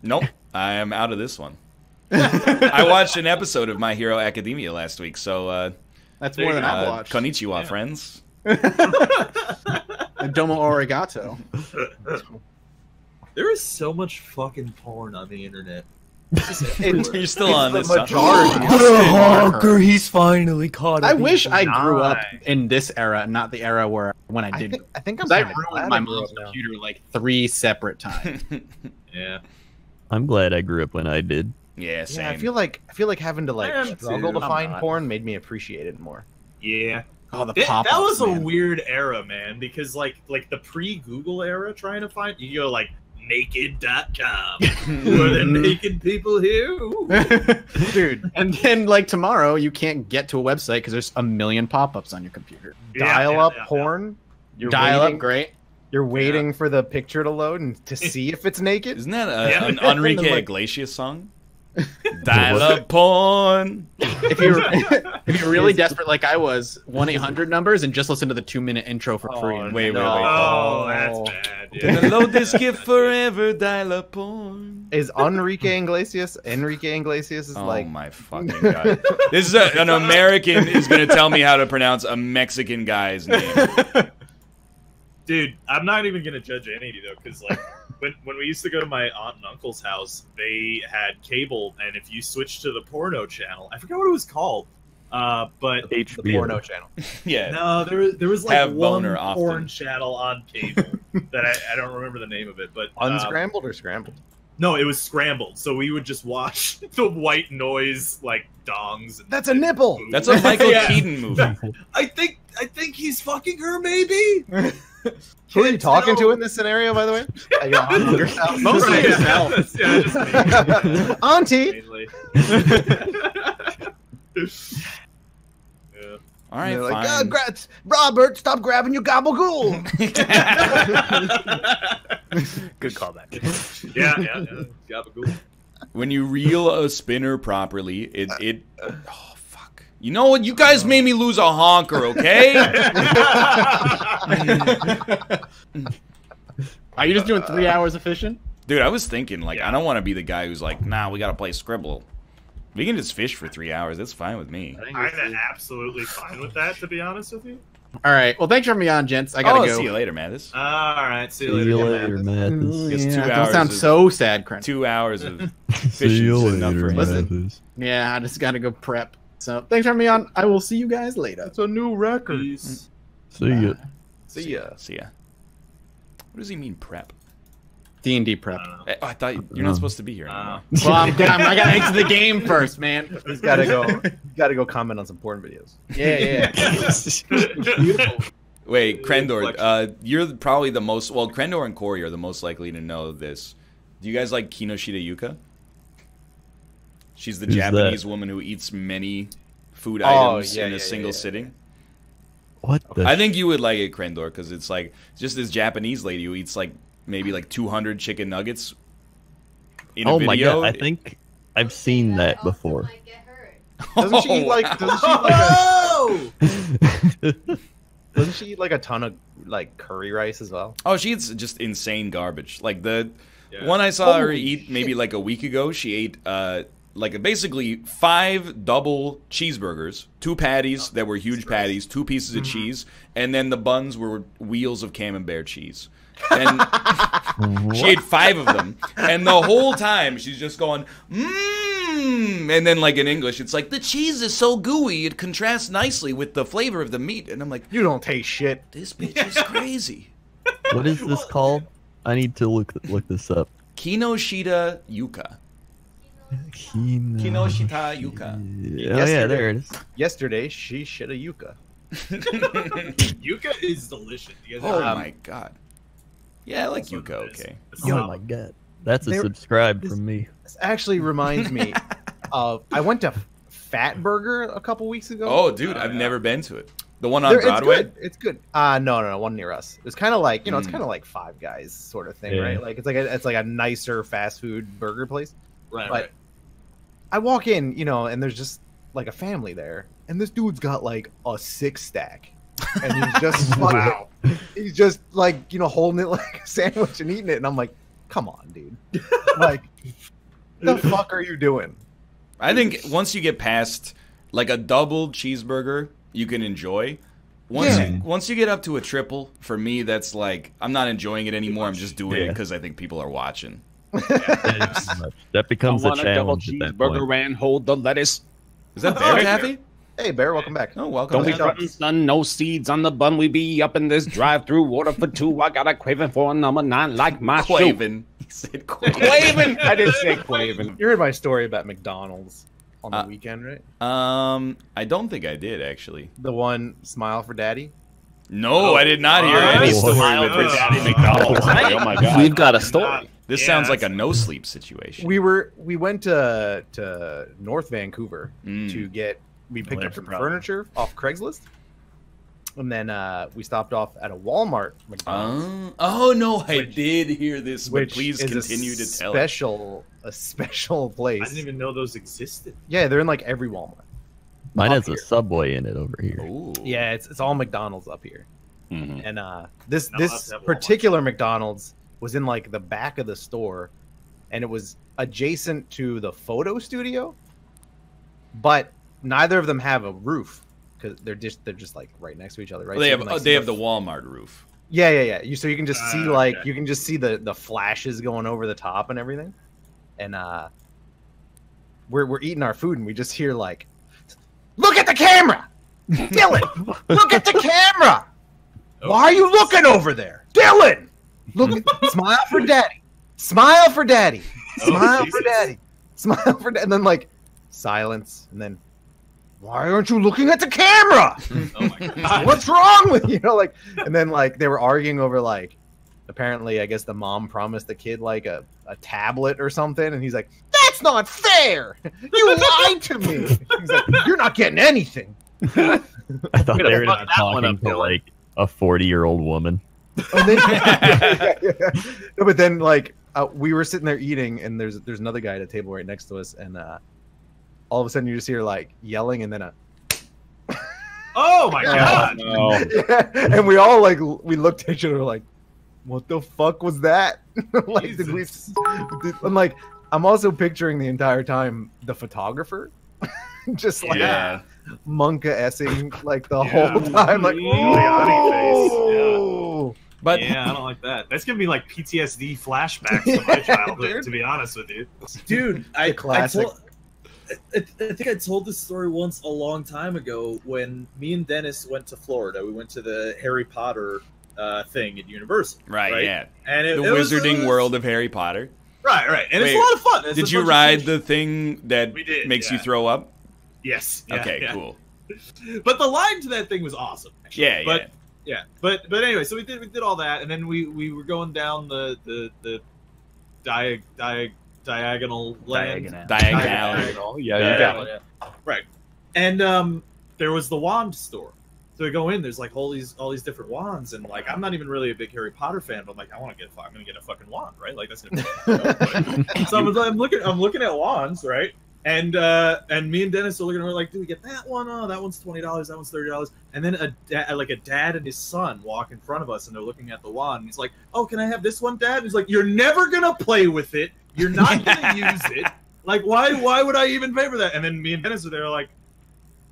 Nope. I am out of this one. I watched an episode of My Hero Academia last week, so uh, That's more than go. I've uh, watched. konnichiwa, Yeah. friends. And Domo Arigato. There is so much fucking porn on the internet. You're still on the this. huh? majority. he's finally caught I wish I grew up in this era, not the era where when I I did. think, I think I'm 'Cause I ruined my mom's computer like three separate times. Yeah. I'm glad I grew up when I did. Yeah, same. Yeah, I feel like I feel like having to like struggle too. to I'm find not. porn made me appreciate it more. Yeah. Oh, the That, that was a weird era, man, because like like the pre-Google era trying to find you go like naked.com. Who are the naked people here? Dude. And then like tomorrow, you can't get to a website because there's a million pop-ups on your computer. Yeah, Dial yeah, up yeah, yeah. porn. You're Dial waiting, up, great. You're waiting for the picture to load and to see if it's naked. Isn't that a, Yeah. an Enrique Like- Iglesias song? Dial up porn. If you're if you're really desperate, like I was, one eight hundred numbers, and just listen to the two minute intro for oh, free. Wait, wait, wait. Oh, oh, that's bad. Gonna Yeah. load this gift forever. Dial up porn. Is Enrique Iglesias? Enrique Iglesias is Oh like Oh my fucking god! This is a, an American is gonna tell me how to pronounce a Mexican guy's name. Dude, I'm not even gonna judge any of you though, because like when when we used to go to my aunt and uncle's house, they had cable, and if you switched to the porno channel, I forgot what it was called, uh, but the HBO. porno channel. Yeah, no, there was there was like Have one porn often. channel on cable that I, I don't remember the name of it, but um, Unscrambled or scrambled? No, it was scrambled. So we would just watch the white noise like dongs. And, That's a nipple. boobs. that's a Michael Yeah. Keaton movie. I think I think he's fucking her, maybe. Who are you Can't talking to in this scenario, by the way? At your aunt and? Mostly yourself. yeah, just me. Auntie. Yeah. All right, They're fine. like, "Ah, gra- Robert, stop grabbing your gabagool. Good callback. yeah, yeah, yeah. Gabagool. when you reel a spinner properly, it uh, it. Oh fuck! You know what? You guys made me lose a honker. Okay. Are you just doing three hours of fishing? Dude, I was thinking, like, I don't want to be the guy who's like, nah, we got to play Scribble. We can just fish for three hours. That's fine with me. I'm absolutely fine with that, to be honest with you. All right. Well, thanks for having me on, gents. I gotta oh, go. see you later, Mathas. All right, see See you later. you Yeah, later, man. Mathas. It's two Yeah, don't hours sound of- so sad, Crunch. Two hours of See you Fishing's enough later, for him. Mathas. Yeah, I just gotta go prep. So thanks for me on. I will see you guys later. It's a new record. Peace. See ya. See ya. See ya. What does he mean prep? D and D prep. Uh, Eh, Oh, I thought you- you're No. not supposed to be here uh, anymore. Well, I'm, I'm, I gotta enter the game first, man. He's gotta go. He's gotta go comment on some porn videos. Yeah, yeah. beautiful. Wait, Krendor, uh, you're probably the most. Well, Krendor and Corey are the most likely to know this. Do you guys like Kinoshita Yuka? She's the Who's Japanese that? woman who eats many food Oh, items yeah, in a yeah, single yeah, yeah, sitting. What the? I think you would like it, Krendor, because it's like just this Japanese lady who eats like maybe like 200 chicken nuggets in a oh video. my god! I think I've seen that before. Doesn't she eat like? Doesn't she eat like? A, doesn't she eat like a ton of like curry rice as well? Oh, she eats just insane garbage. Like the Yeah. one I saw her Holy eat maybe like a week ago, she ate uh like basically five double cheeseburgers, two patties that were huge patties, two pieces of cheese, and then the buns were wheels of camembert cheese. And she ate five of them, and the whole time she's just going mmm, and then like in English, it's like the cheese is so gooey, it contrasts nicely with the flavor of the meat, and I'm like, You don't taste shit. this bitch is crazy. what is this called? I need to look look this up. Kinoshita Yuka. Kino- Kinoshita Yuka. Yeah, Oh yeah, there it is. Yesterday she shit a yuka. Yuka is delicious. Oh ever- my god. Yeah, I like That's what Yuka, it is. okay. It's Oh solid. my god, that's a There- subscribe this- from me. This actually reminds me of I went to Fatburger a couple weeks ago. Oh, dude, Oh, I've yeah. never been to it. The one on There- it's Broadway? good. It's good. Uh no, no, no, one near us. It's kind of like you know, it's Mm. kind of like Five Guys sort of thing, Yeah. right? Like it's like a, it's like a nicer fast food burger place. Right, But- right. I walk in, you know, and there's just like a family there, and this dude's got like a six stack, and he's just wow, he's just like you know holding it like a sandwich and eating it, and I'm like, come on, dude, like, the fuck are you doing? I think once you get past like a double cheeseburger, you can enjoy. Once Yeah. you, once you get up to a triple, for me that's like I'm not enjoying it anymore. I'm just doing it because I think people are watching. That becomes I a want a double challenge at that cheeseburger point. and hold the lettuce. Is that Bear Right Taffy? Hey, Bear, welcome back. Oh, welcome. Don't be back. frontin', son. No seeds on the bun. We be up in this drive-through. Water for two. I got a craving for a number nine, like my shoe. Quaven. He said Quaven. Quaven. I didn't say Quaven. You heard my story about McDonald's on the Uh, weekend, right? Um, I don't think I did actually. The one Smile for Daddy. No, I did not hear Oh, any oh, story oh, with oh, this. oh, McDonald's. Oh my god. We've got a story. This Yeah, sounds like a no sleep situation. We were we went to to North Vancouver Mm. to get we picked Well, up some that's a problem. furniture off Craigslist, and then uh, we stopped off at a Walmart McDonald's, Oh, oh no, I Which- did hear this, but which please is continue a to tell it. special a special place. I didn't even know those existed. Yeah, they're in like every Walmart. Mine up has a subway in it over here. Ooh. Yeah, it's it's all McDonald's up here, Mhm. and uh, this Not allowed this to Walmart. particular McDonald's was in like the back of the store, and it was adjacent to the photo studio, but neither of them have a roof because they're just they're just like right next to each other, right? Well, they So have can, like, oh, see they have the Walmart roof. Yeah, yeah, yeah. You so you can just see Ah, like okay. you can just see the the flashes going over the top and everything. And uh we're we're eating our food and we just hear like Look at the camera! Dylan! Look at the camera! Why are you looking over there? Dylan! Look smile for daddy. Smile for daddy. Oh, Smile for daddy. Smile for daddy. And then like silence and then why aren't you looking at the camera? Oh my god. what's wrong with you? You know, like, and then like they were arguing over like, apparently, I guess the mom promised the kid like a, a tablet or something, and he's like, "That's not fair! You lied to me." He's like, "You're not getting anything." I thought they were fuck that one talking up, to like a forty-year-old woman. And then, Yeah, yeah, yeah. No, but then like uh, we were sitting there eating, and there's there's another guy at a table right next to us, and uh, all of a sudden you just hear like yelling, and then a Oh my god. No. yeah, and we all like we looked at each other like, what the fuck was that? like, did we? Did, I'm like, I'm also picturing the entire time the photographer, just like Yeah. monka essing like the Yeah. whole time, like, Giuliani face, oh, But yeah, I don't like that. That's gonna be like PTSD flashbacks to my childhood. to be honest with you, dude. I, I, classic. told, I, I think I told this story once a long time ago when me and Dennis went to Florida. We went to the Harry Potter uh, thing at Universal. right, yeah, And it, the it Wizarding was- world of Harry Potter. right, right, and Wait, it's a lot of fun. It's Did you ride the thing that did, makes you throw up? Yes. yeah, okay, yeah. cool. But the line to that thing was awesome. actually. Yeah, but, yeah. Yeah, but but anyway, so we did we did all that, and then we we were going down the the the diag diag diagonal land. Diagonal. Diagonal. Yeah, Yeah, you got it. Right. And um, there was the wand store. So we go in. There's like all these all these different wands, and like I'm not even really a big Harry Potter fan, but I'm like I want to get I'm gonna get a fucking wand, right? Like that's gonna. Be so I'm, I'm looking I'm looking at wands, right? And uh and me and Dennis are looking at her like, do we get that one? Oh, that one's twenty dollars. That one's thirty dollars. And then a da- like a dad and his son walk in front of us, and they're looking at the wand. And he's like, oh, can I have this one, Dad? And he's like, you're never gonna play with it. You're not gonna use it. Like, why? Why would I even pay for that? And then me and Dennis are there, like,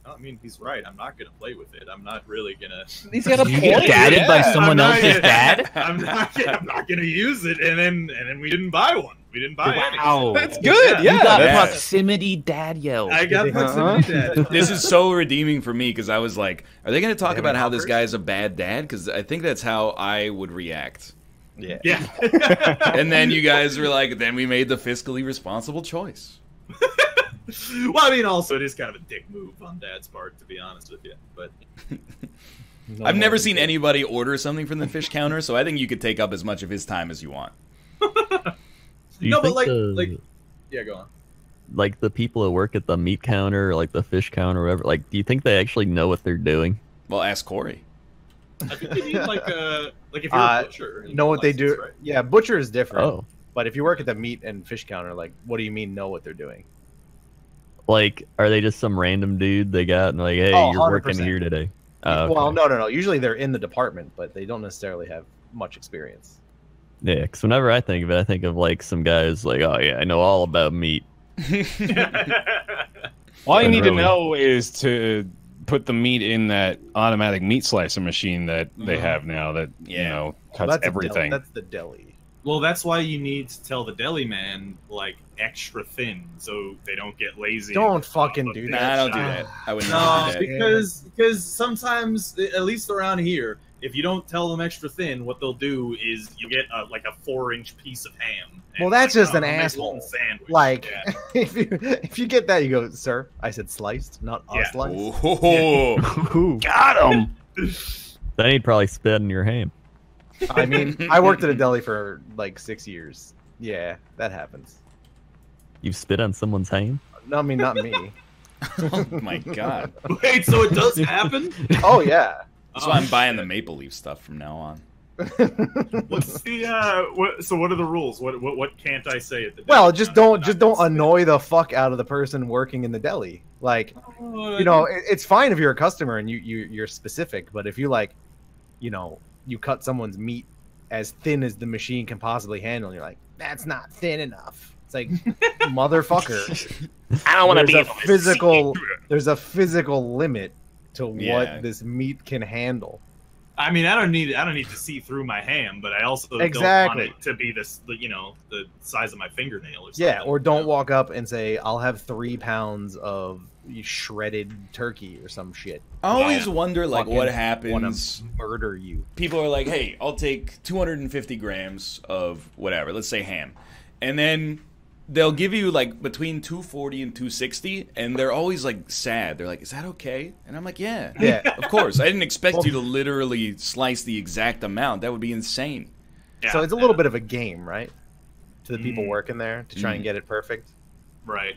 I mean, he's right. I'm not gonna play with it. I'm not really gonna. He's got a You get dadded by someone I'm else's gonna- dad? I'm not. Gonna, I'm not gonna use it. And then, and then we didn't buy one. We didn't buy any. Wow. That's good. Yeah. Yeah. You got Yeah. proximity dad yells. I got proximity uh-huh? dad. this is so redeeming for me because I was like, are they going to talk about how this offers? guy's a bad dad? Because I think that's how I would react. Yeah. Yeah. And then you guys were like, then we made the fiscally responsible choice. well, I mean, also it is kind of a dick move on Dad's part, to be honest with you. But I've never seen anybody order something from the fish counter, so I think you could take up as much of his time as you want. You no, but like, the, like, yeah, go on. like the people that work at the meat counter, or like the fish counter, or whatever, like, do you think they actually know what they're doing? Well, ask Corey. I think you need like a like if you're Uh, a butcher, you Know need what they do? Right? Yeah, butcher is different. Oh, But if you work at the meat and fish counter, like, what do you mean know what they're doing? like, are they just some random dude they got and like, hey, Oh, you're working 100%. here today? Oh, okay. Well, no, no, no. Usually they're in the department, but they don't necessarily have much experience. Yeah, because whenever I think of it, I think of like some guys like, oh yeah, I know all about meat. All you But need to know is to put the meat in that automatic meat slicer machine that they Mhm. have now that you Yeah. know Well, cuts that's a deli- everything. that's the deli. well, that's why you need to tell the deli man like extra thin, so they don't get lazy. Don't fucking do Nah, that. I don't do that. I would No, not do that. because because sometimes, at least around here, if you don't tell them extra thin, what they'll do is you get a, like a four-inch piece of ham. Well, that's like, just oh, an make a little asshole. Sandwich. Like, Yeah. if you if you get that, you go, sir. I said sliced, not a Yeah. slice. Oh, Got him. Then he'd probably spit in your ham. I mean, I worked at a deli for like six years. Yeah, that happens. You've spit on someone's ham? No, I mean not me. oh my god. Wait, so it does happen? Oh yeah. That's why I'm buying the Maple Leaf stuff from now on. What's the uh? What, so what are the rules? What what what can't I say at the? Well, deli? just I'm don't just don't say- annoy the fuck out of the person working in the deli. Like, Oh, you know, it, it's fine if you're a customer and you, you you're specific, but if you like, you know, you cut someone's meat as thin as the machine can possibly handle, and you're like, that's not thin enough. It's like, motherfucker. I don't want to be a physical. There's a physical limit to Yeah. what this meat can handle. I mean, I don't need I don't need to see through my ham, but I also Exactly. don't want it to be this, the, you know, the size of my fingernail or something. Yeah, or don't you know? walk up and say, "I'll have three pounds of shredded turkey" or some shit. I always Yeah. wonder, like, Fucking what wanna happens. murder you. People are like, "Hey, I'll take 250 grams of whatever. Let's say ham," and then they'll give you like between 240 and 260, and they're always like sad. They're like, "Is that okay?" And I'm like, "Yeah, Yeah. of course. I didn't expect you to literally slice the exact amount. That would be insane." Yeah, so it's a little bit of a game, right? To the people Mm. working there to try Mm. and get it perfect. right.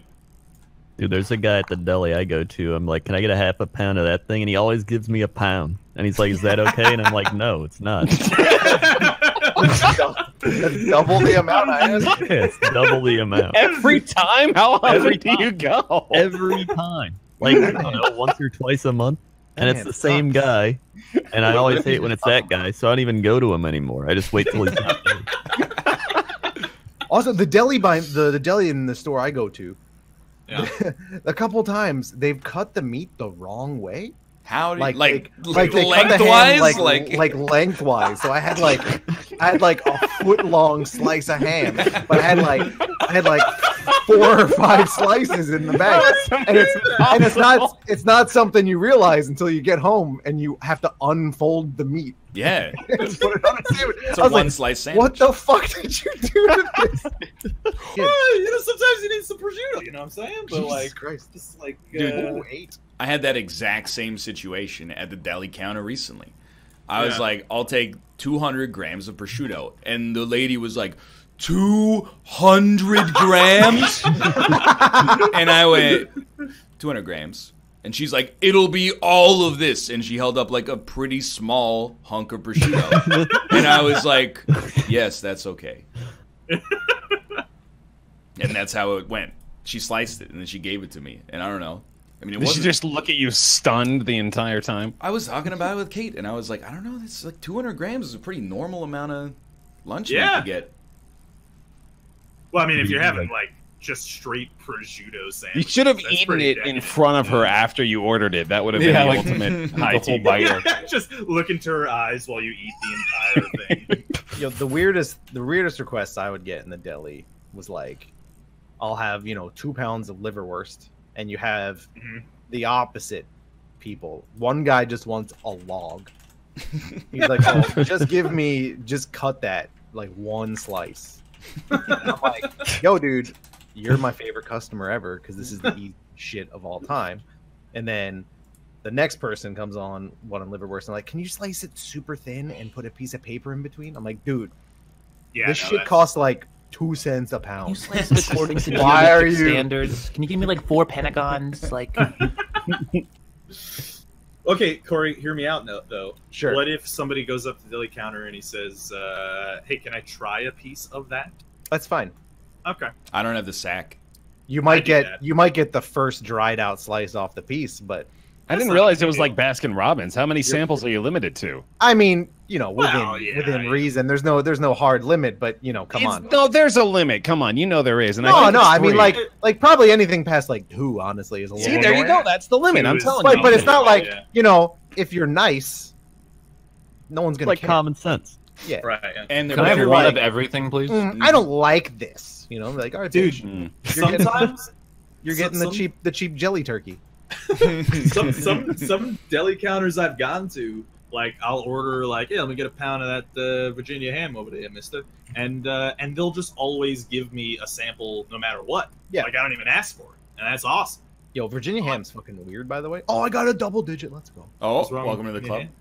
Dude, there's a guy at the deli I go to. I'm like, can I get a half a pound of that thing? And he always gives me a pound. And he's like, is that okay? And I'm like, no, it's not. That's double the amount I asked. Yeah, it's double the amount. Every time? How Every often do you go? Every time. Like, I don't know, once or twice a month. And it's Man, the same sucks. guy. And I always hate when it's that guy. So I don't even go to him anymore. I just wait till he's not there. Also, the deli by the, the deli in the store I go to, Yeah. a couple times they've cut the meat the wrong way. How do you, like like like, they cut the ham lengthwise? like, like lengthwise. So I had like I had like a foot long slice of ham, but I had like I had like four or five slices in the bag, and it's and it's not it's not something you realize until you get home and you have to unfold the meat. yeah, and put it on a sandwich. it's I a was one like, slice sandwich. what the fuck did you do to this? Well, you know, sometimes you need some prosciutto. You know what I'm saying? But Jesus like, Christ. just like, Dude. uh, Ooh, eight. I had that exact same situation at the deli counter recently. I was Yeah. like, I'll take 200 grams of prosciutto. And the lady was like, 200 grams? and I went, 200 grams. And she's like, it'll be all of this. And she held up like a pretty small hunk of prosciutto. and I was like, yes, that's okay. and that's how it went. She sliced it and then she gave it to me. And I don't know. I mean, it Did she wasn't just look at you stunned the entire time? I was talking about it with Kate, and I was like, I don't know, it's like 200 grams is a pretty normal amount of lunch meat Yeah. to get. well, I mean, if you're having like just straight prosciutto sandwich, You should have eaten pretty it in front of her after you ordered it. That would have been Yeah, the like- ultimate high whole tea bite. bite. just look into her eyes while you eat the entire thing. you know, the weirdest the weirdest requests I would get in the deli was like, I'll have you know two pounds of liverwurst, and you have Mhm. the opposite people. One guy just wants a log. He's like, oh, just give me, just cut that like one slice. And I'm like, yo, dude, you're my favorite customer ever because this is the easy shit of all time. And then the next person comes on one on liverwurst and like, can you slice it super thin and put a piece of paper in between? I'm like, dude, Yeah, this no, shit that's- costs like two cents a You pound. slice it according to Why are you- standards. Can you give me like four pentagons? Like, Okay, Corey, hear me out no, though. Sure. What if somebody goes up to the deli counter and he says, uh, "Hey, can I try a piece of that?" That's fine. Okay. I don't have the sack. You might get that. you might get the first dried out slice off the piece, but I didn't realize it was big like Baskin Robbins. How many samples are you limited to? I mean, you know, within Well, yeah, within yeah. reason. There's no there's no hard limit, but you know, come It's- on. No, there's a limit. Come on, you know there is. And I No, think no, I mean like like probably anything past like two, honestly, is a little See, there you go. That's the limit. Two I'm telling But you. but it's not like Yeah. you know, if you're nice, no one's gonna like care. common sense. yeah. Right. And they're can I have better one meat. of everything, please? Mm, I don't like this. You know, like all right, Dude, bitch, Mm. you're getting, you're some- the cheap the cheap jelly turkey. some some some deli counters I've gone to, like I'll order like, yeah, let me get a pound of that uh, Virginia ham over there, Mister, and uh, and they'll just always give me a sample no matter what. Yeah. like I don't even ask for it, and that's awesome. Yo, Virginia ham's fucking weird, by the way. Oh, I got a double digit. Let's go. Oh, welcome to the Virginia club.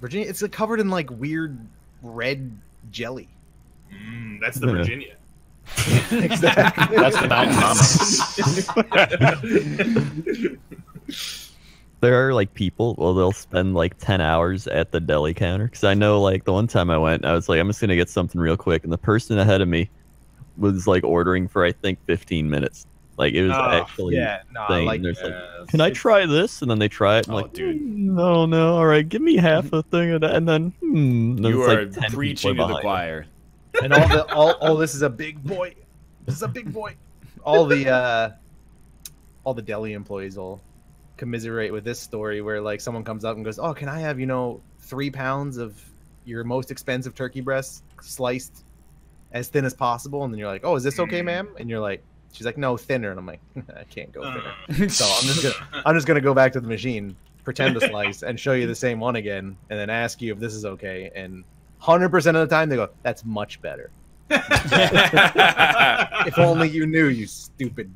Virginia, it's like covered in like weird red jelly. Mm, that's the Virginia. exactly. That's the mountain mama. There are like people, well, they'll spend like 10 hours at the deli counter. Because I know, like, the one time I went, I was like, I'm just going to get something real quick. And the person ahead of me was like ordering for, I think, 15 minutes. Like, it was Oh, actually. yeah, no, thing. like There's like, can I try this? And then they try it. And Oh, like, dude. "Mm, no, no. All right, give me half a thing of that. And then, hmm. and You are like 10 preaching to the choir. and all the all, all this is a big boy. This is a big boy. All the uh all the deli employees will commiserate with this story where like someone comes up and goes, "Oh, can I have you know three pounds of your most expensive turkey breast sliced as thin as possible?" And then you're like, "Oh, is this okay, Mm. ma'am?" And you're like, "She's like, no, thinner." And I'm like, "I can't go thinner." Uh, So I'm just gonna I'm just gonna go back to the machine, pretend to slice, and show you the same one again, and then ask you if this is okay. And hundred percent of the time they go, "That's much better." If only you knew, you stupid.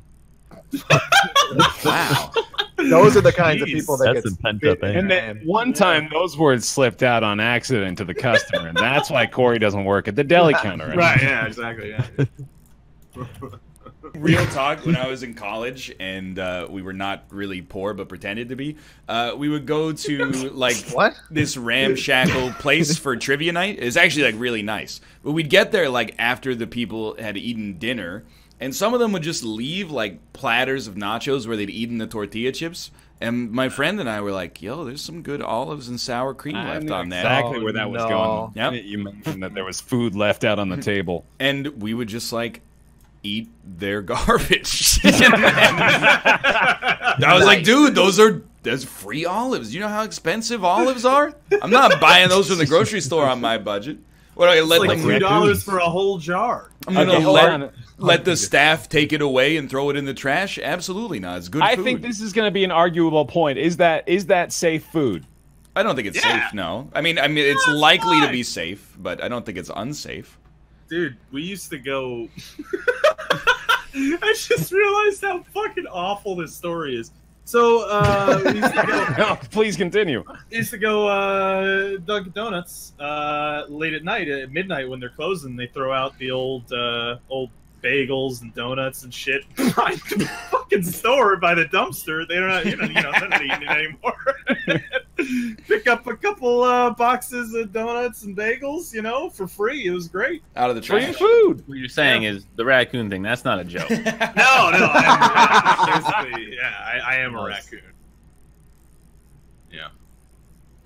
Wow. Those are the kinds of people that That's get some pent up anger. And then one time those words slipped out on accident to the customer, and that's why Corey doesn't work at the deli counter. right. Yeah. Exactly. Yeah. Real talk, when I was in college and uh, we were not really poor but pretended to be, uh, we would go to like What? this ramshackle place for trivia night. It's actually like really nice. But we'd get there like after the people had eaten dinner, and some of them would just leave like platters of nachos where they'd eaten the tortilla chips. And my friend and I were like, "Yo, there's some good olives and sour cream I left knew on that." exactly Oh, where that was no. going. Yep. You mentioned that there was food left out on the table. and we would just like eat their garbage. I was like, dude, those are there's free olives. You know how expensive olives are? I'm not buying those from the grocery store on my budget. What do I let It's like them? two dollars for a whole jar. I'm gonna Okay, hold let, on. Let the staff take it away and throw it in the trash? Absolutely not. It's good I food. think this is going to be an arguable point. Is that is that safe food? I don't think it's Yeah. safe. No, I mean, I mean, it's No, it's likely to be safe, but I don't think it's unsafe. Dude, we used to go. I just realized how fucking awful this story is. So, uh, we used to go. Please continue. used to go uh, Dunkin' Donuts uh, late at night, at midnight when they're closing. They throw out the old uh, old bagels and donuts and shit by the fucking store by the dumpster. They don't, you know, you know they're not eating it anymore. Pick up a couple uh, boxes of donuts and bagels, you know, for free. It was great. Out of the Free trash. food. What you're saying is the raccoon thing. That's not a joke. No, no, I am, basically, yeah, I, I am a raccoon. Yeah.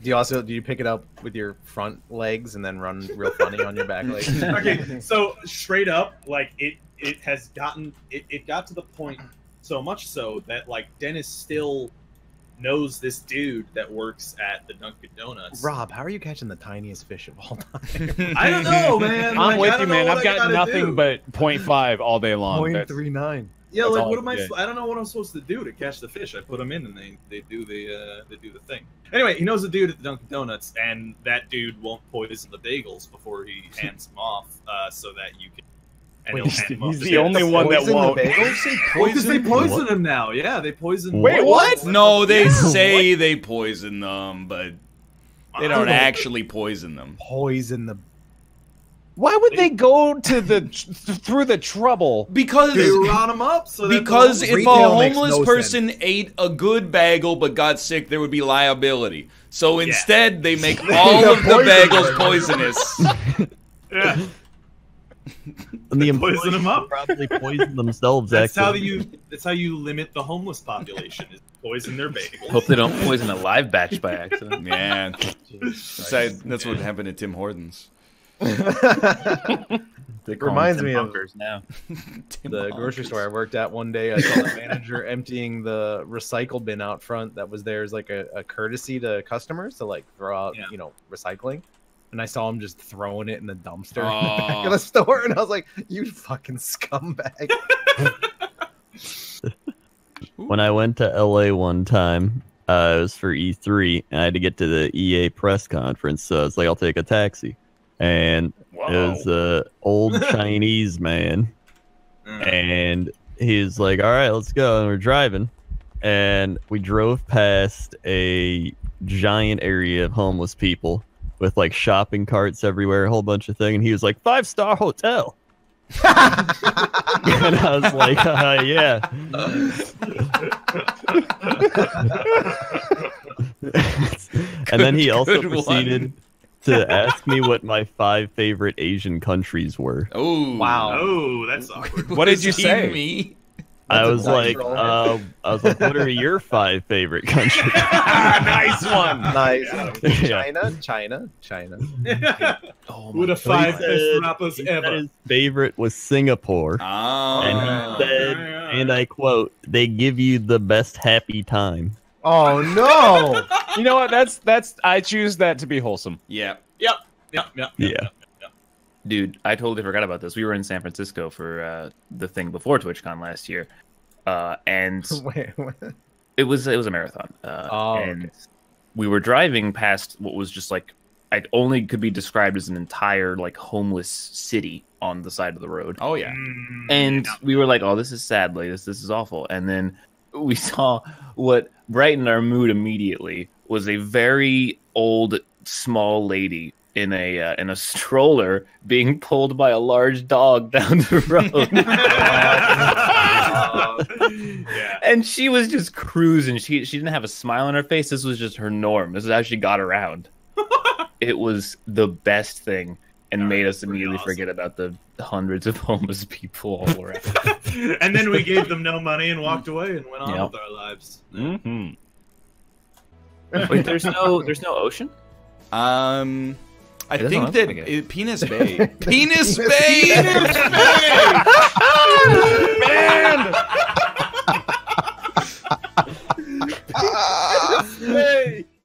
Do you also do you pick it up with your front legs and then run real funny on your back legs? okay, so straight up, like it, it has gotten, it, it got to the point so much so that like Dennis still knows this dude that works at the Dunkin' Donuts. Rob, how are you catching the tiniest fish of all time? I don't know, man. I'm Like, with you, man. I've got nothing do. but 0.5 all day long. Point That's- Yeah, That's like what I am I? get. I don't know what I'm supposed to do to catch the fish. I put them in, and they they do the uh, they do the thing. Anyway, he knows a dude at the Dunkin' Donuts, and that dude won't poison the bagels before he hands them off, uh, so that you can. And Wait, he's- hand he's the only one that Poison the won't. bagels? Because they poison him now. Yeah, they poison. Wait, what? No, they Yeah. say they poison them, but they don't Wow. actually poison them. Poison the. Why would they go to the through the trouble? Because They rot them up. So that because if a homeless no person ate a good bagel but got sick, there would be liability. So instead, they make all of the bagels poisonous. yeah, And the poison them up. probably poison themselves. that's how you that's how you limit the homeless population. Is poison their bagels. Hope they don't poison a live batch by accident. Yeah, Besides, that's what happened to Tim Hortons. They Reminds me of- Bunkers now. Tim the Hortons. grocery store I worked at one day, I saw the manager emptying the recycle bin out front that was there as like a, a courtesy to customers to like throw out, Yeah. you know, recycling. And I saw him just throwing it in the dumpster in the back of the store, and I was like, "You fucking scumbag!" when I went to LA one time, uh, it was for E3, and I had to get to the EA press conference. So I was like, I'll take a taxi, and it was a old Chinese man, Mm. and he's like, "All right, let's go." And we're driving, and we drove past a giant area of homeless people with like shopping carts everywhere, a whole bunch of things. And he was like, five star hotel. and I was like, uh, yeah. and then he also Good one. proceeded to ask me what my five favorite Asian countries were. Oh Wow. Oh, that's awkward. What did you Is he say? Me? I was like, uh, I was like, what are your five favorite countries? nice one. nice. Yeah. China, China, China. Oh Who the five said- best rappers ever? his favorite was Singapore. Oh. And he said, and I quote, they give you the best happy time. Oh no! You know what? That's that's. I choose that to be wholesome. yeah. Yep. Yep. Yep. Yeah. Dude, I totally forgot about this. We were in San Francisco for uh, the thing before TwitchCon last year, uh, and Wait, what? it was it was a marathon. Uh, Oh, and okay. we were driving past what was just like I only could be described as an entire like homeless city on the side of the road. Oh yeah. Mm, and yeah. we were like, "Oh, this is sad. Like this, this is awful." And then we saw what brightened our mood immediately was a very old, small lady in a uh, in a stroller being pulled by a large dog down the road. yeah. and she was just cruising. She she didn't have a smile on her face. This was just her norm. This is how she got around. it was the best thing and made us immediately awesome. forget about the hundreds of homeless people all around. and then we gave them no money and walked away and went on Yep. with our lives. Mm-hmm. Wait, there's no there's no ocean? Um, I it think that it, Penis Bay. Penis, penis Bay! Penis Bay! Penis Bay!